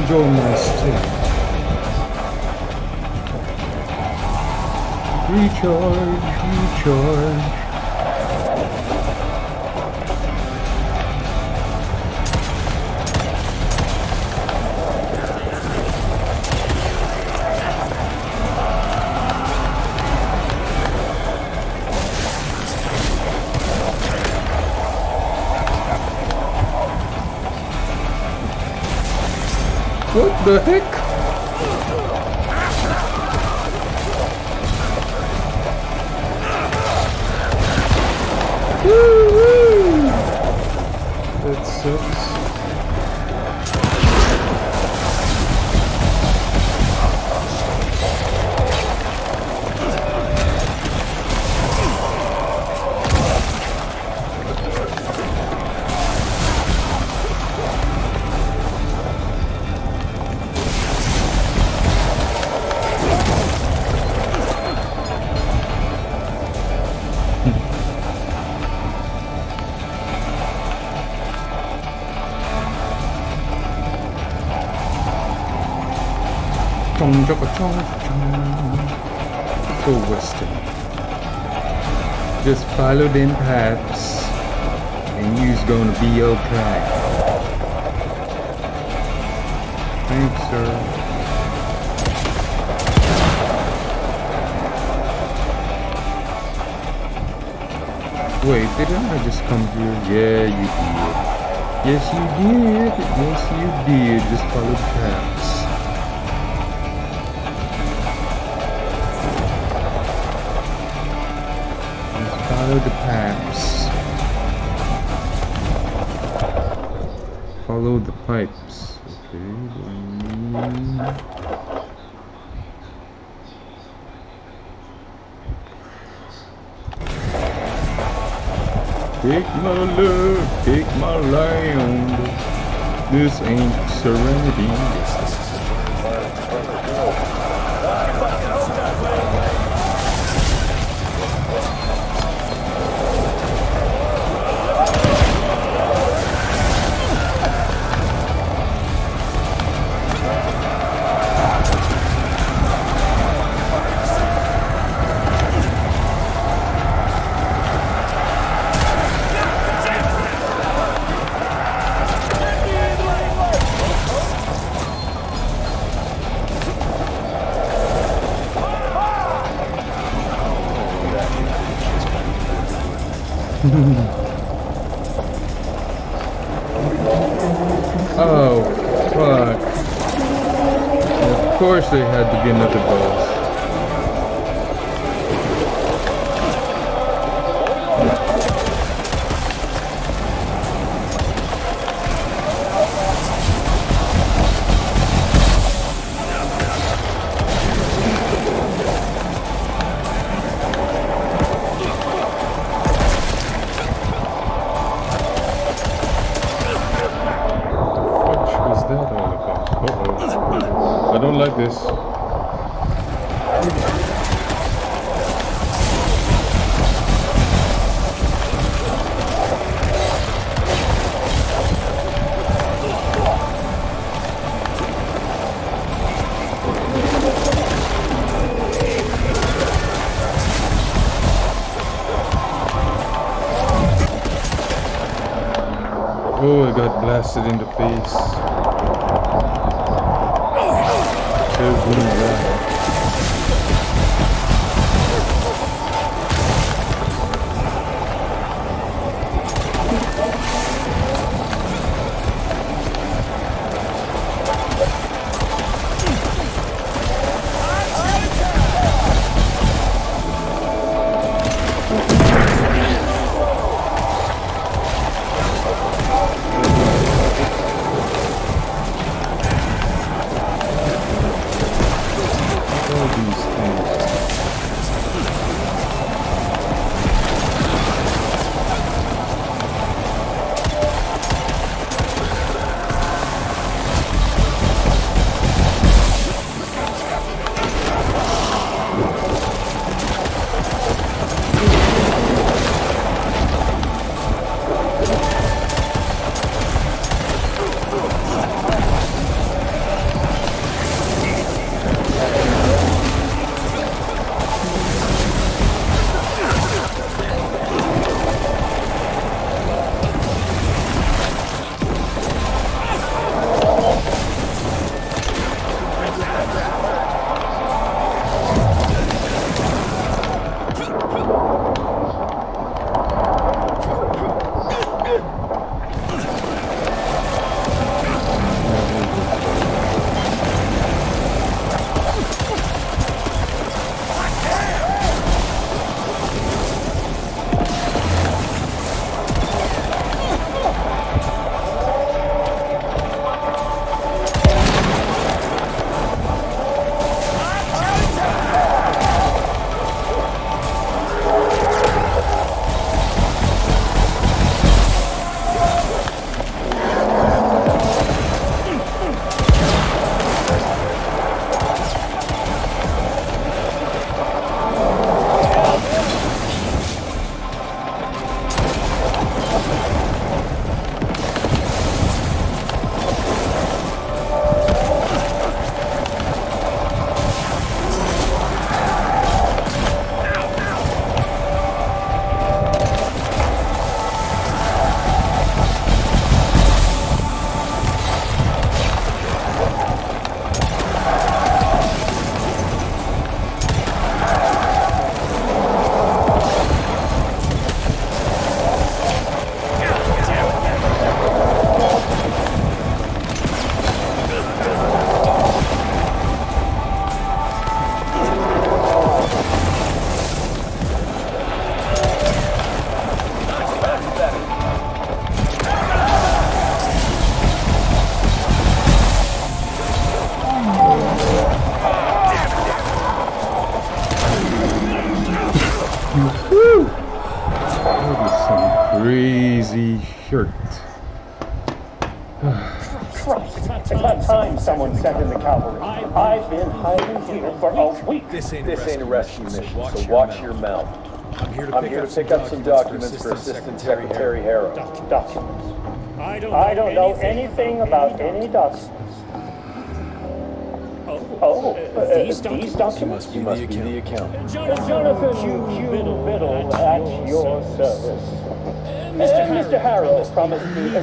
Stay. Recharge, recharge. The heck? Follow them paths, and you's gonna be okay. Thanks, sir. Wait, didn't I just come here? Yeah, you did. Yes, you did. Yes, you did. Just follow the paths. Follow the pipes. Follow the pipes. Okay. Take my love, take my land. This ain't serenity. Rescue mission, so your watch your mouth. I'm here to I'm pick, here up, to pick up some documents for Assistant Secretary Harrow. Documents. I don't, I don't know anything about any documents. Oh, oh uh, uh, these documents? You must be the accountant. Jonathan Q. Biddle at your service. Uh, Mr. Uh, Mr. Harrow promised me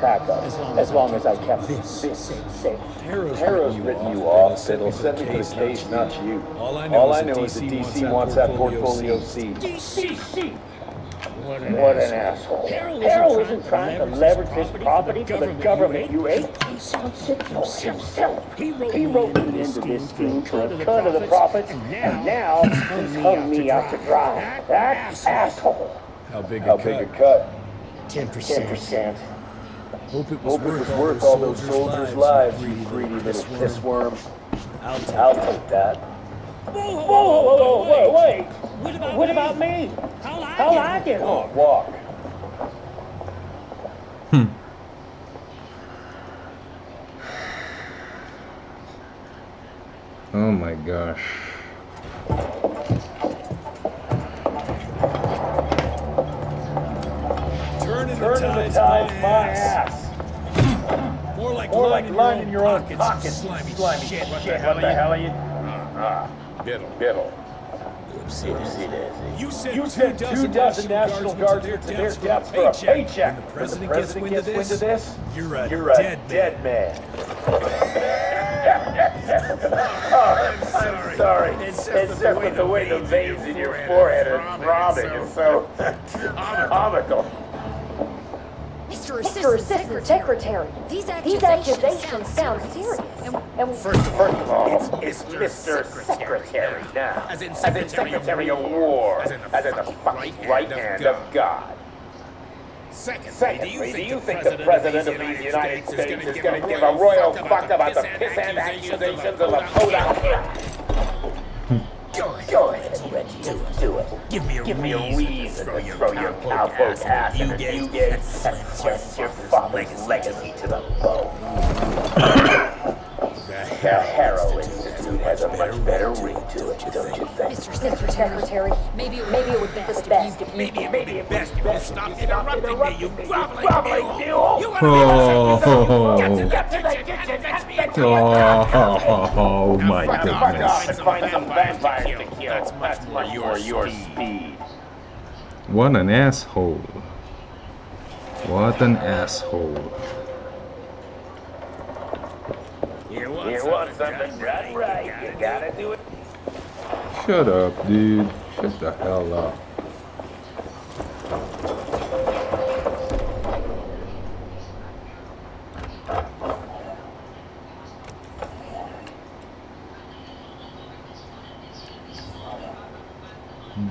backup as long as I kept this safe. Harrow's written you off. It'll send me to the case, not you. All I know All is I know is that DC wants that portfolio C. DC. What an, What an asshole. Harrow isn't trying to leverage his property for the government you ate. He wants it for himself. He wrote me into this scheme for a cut of the profits, and now he's hung me out to dry. That asshole. How big a How cut? big a cut? Ten percent. Hope it was Hope it worth, was all worth those all those soldiers' soldiers' lives, lives, you you greedy greedy little little piss worm. pissworm. I'll take I'll take that. Whoa, whoa, whoa, whoa, wait. What about me? How'll I get home? Walk. Hmm. Oh my gosh. Turn in Turn the to tides, tides, my my ass. ass. More like More like lining lining your your own own pockets, pockets. slimy, Slimy shit. shit. What the What hell the are hell you? are you? Ah, Biddle. Biddle. Oopsie daisy. You sent, You sent two dozen National Guardsmen to their deaths for a paycheck. When the When the president president gets wind of this, you're you're a you're a dead dead man. oh, I'm sorry. It's just that the way the veins in your forehead are throbbing is so comical. Mr. Assistant Secretary, these accusations sound serious. And First, first of all, it's, Mr. Secretary now. As in Secretary of War. As in the fucking right hand of God. Secondly, do you think the President of the United States is going to give a royal fuck about the piss-hand accusations of the Podunk? Go ahead, Reggie, do it. Give me a, Give me a reason to throw your cowpoke ass in a new gate and send your father's legacy to the bone. The Harrow Institute has a much better ring to it, don't you think? Mr. Secretary, maybe it, maybe it would be best if you Maybe it may be best if you stop interrupting me, you groveling mule! You Oh, Get to the kitchen and get oh my goodness. find some vampires to kill. That's much more your, your speed. What an asshole. What an asshole. You want something done right, you gotta do it. Shut up, dude. Shut the hell up.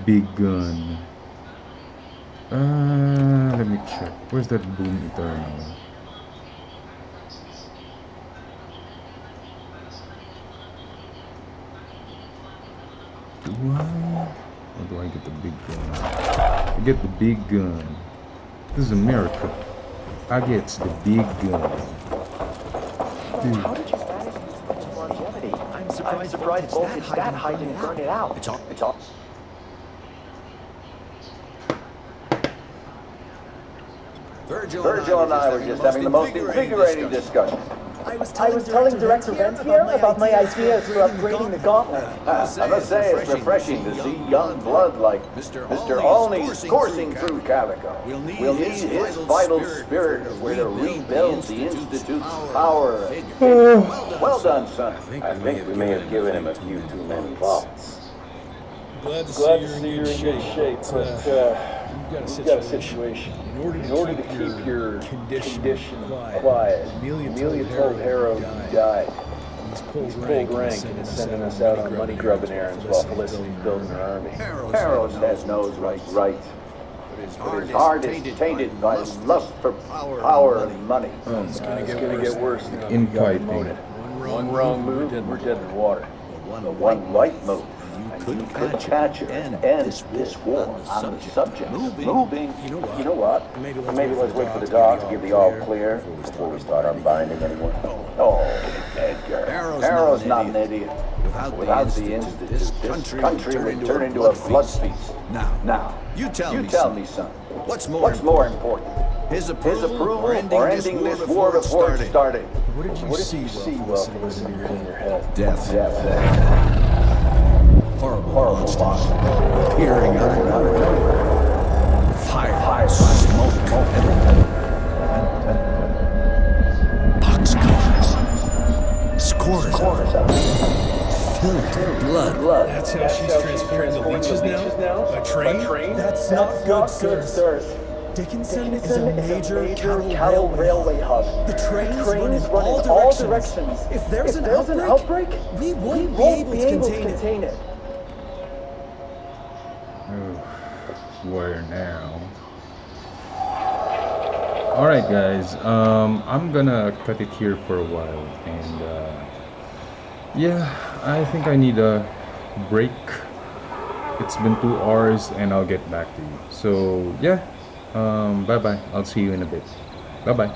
Big gun. Uh, let me check. Where's that boom eternal? Do I? Or do I get the big gun? I get the big gun. This is America. I get the big gun. Dude. How did you manage such longevity? I'm surprised, I'm surprised voltage that high didn't burn it out. It's all, it's all. Virgil and I were just having the most invigorating discussion. I was telling, Director Rentier about my ideas for upgrading the gauntlet. Ah, I must say, it's refreshing to see young blood like Mr. Alney's coursing through Calico. We'll need his vital spirit as way to rebuild the Institute's power. Well done, son. I think we may have given him a few too many faults. Glad to see to you're in good shape, shape, but but uh, uh, you've got a we've got a situation. Situation. In order to, In order to keep, keep your condition, condition quiet, quiet, Amelia, Amelia told told Harold Harrow he he died. died. He's pulled He's rank, pulled rank and and is sending us out on money grubbing errands while Felicity's building her army. Harold has knows what's right. But his heart is tainted by lust for power and money. Oh, It's gonna get worse now. Infighting. One wrong move, and we're dead in the water. The one light move, and you could catch her and end this war on the subject. Moving. You know what? Maybe Maybe let's wait for the dog to give the all clear before we start unbinding anyone. Oh, oh Edgar. Harrow's not an idiot. Without the Institute, this country would turn into a blood feast. Now, Now, you tell you me, tell son. me, son. What's more What's more important? His His approval, approval or ending, this, war before it started? What did you What did see, you see, Wilf, listening listening in in your head? head? Death. Death. Horrible, Horrible monsters. monster. Appearing out of nowhere. Fire, fire, smoke, and, boxcars. Scores Corners out. filled with blood. Blood. That's how she's transferring the leeches now? By train? That's That's not good, not sir. good, sir. Dickinson, Dickinson is a major, cattle, cattle railway. railway hub. The trains The run in trains all run in all directions. directions. If there's an there's an outbreak, outbreak, we won't we be won't able be to able to contain it. contain it. Oh, where now? Alright guys, um, I'm gonna cut it here for a while and uh, yeah, I think I need a break. It's been two hours and I'll get back to you. So yeah, um, bye bye. I'll see you in a bit. Bye bye.